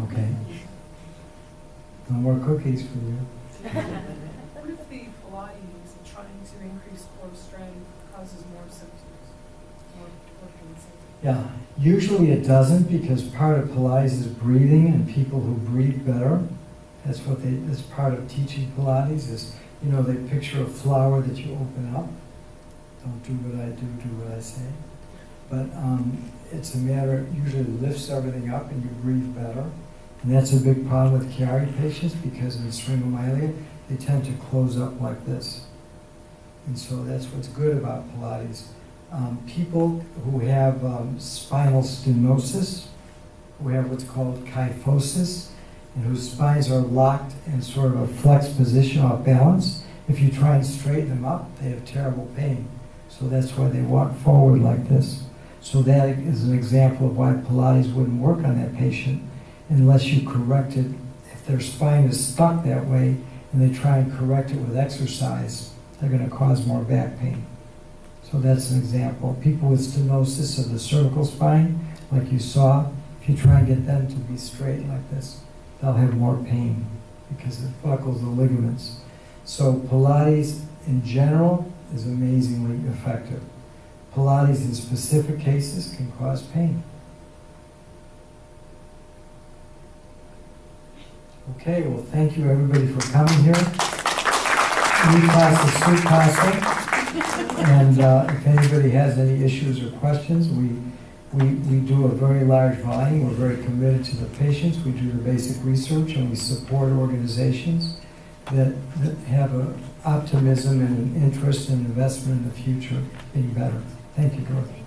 Okay. No more cookies for you. What if the Pilates and trying to increase core strength causes more symptoms? More, more pain symptoms? Yeah, usually it doesn't because part of Pilates is breathing and people who breathe better. That's what they, that's part of teaching Pilates is, you know, they picture a flower that you open up. Don't do what I do, do what I say. But um, it's a matter, it usually lifts everything up and you breathe better. And that's a big problem with Chiari patients because in syringomyelia, they tend to close up like this. And so that's what's good about Pilates. Um, people who have um, spinal stenosis, who have what's called kyphosis, and whose spines are locked in sort of a flexed position off balance, if you try and straighten them up, they have terrible pain. So that's why they walk forward like this. So that is an example of why Pilates wouldn't work on that patient unless you correct it. If their spine is stuck that way and they try and correct it with exercise, they're going to cause more back pain. So that's an example. People with stenosis of the cervical spine, like you saw, if you try and get them to be straight like this, they'll have more pain because it buckles the ligaments. So Pilates in general is amazingly effective. Pilates in specific cases can cause pain. Okay, well, thank you everybody for coming here. New class is Sue Costa. And uh, if anybody has any issues or questions, we, we, we do a very large volume. We're very committed to the patients. We do the basic research and we support organizations that, that have a optimism and an interest and investment in the future being better. Thank you, Dorothy.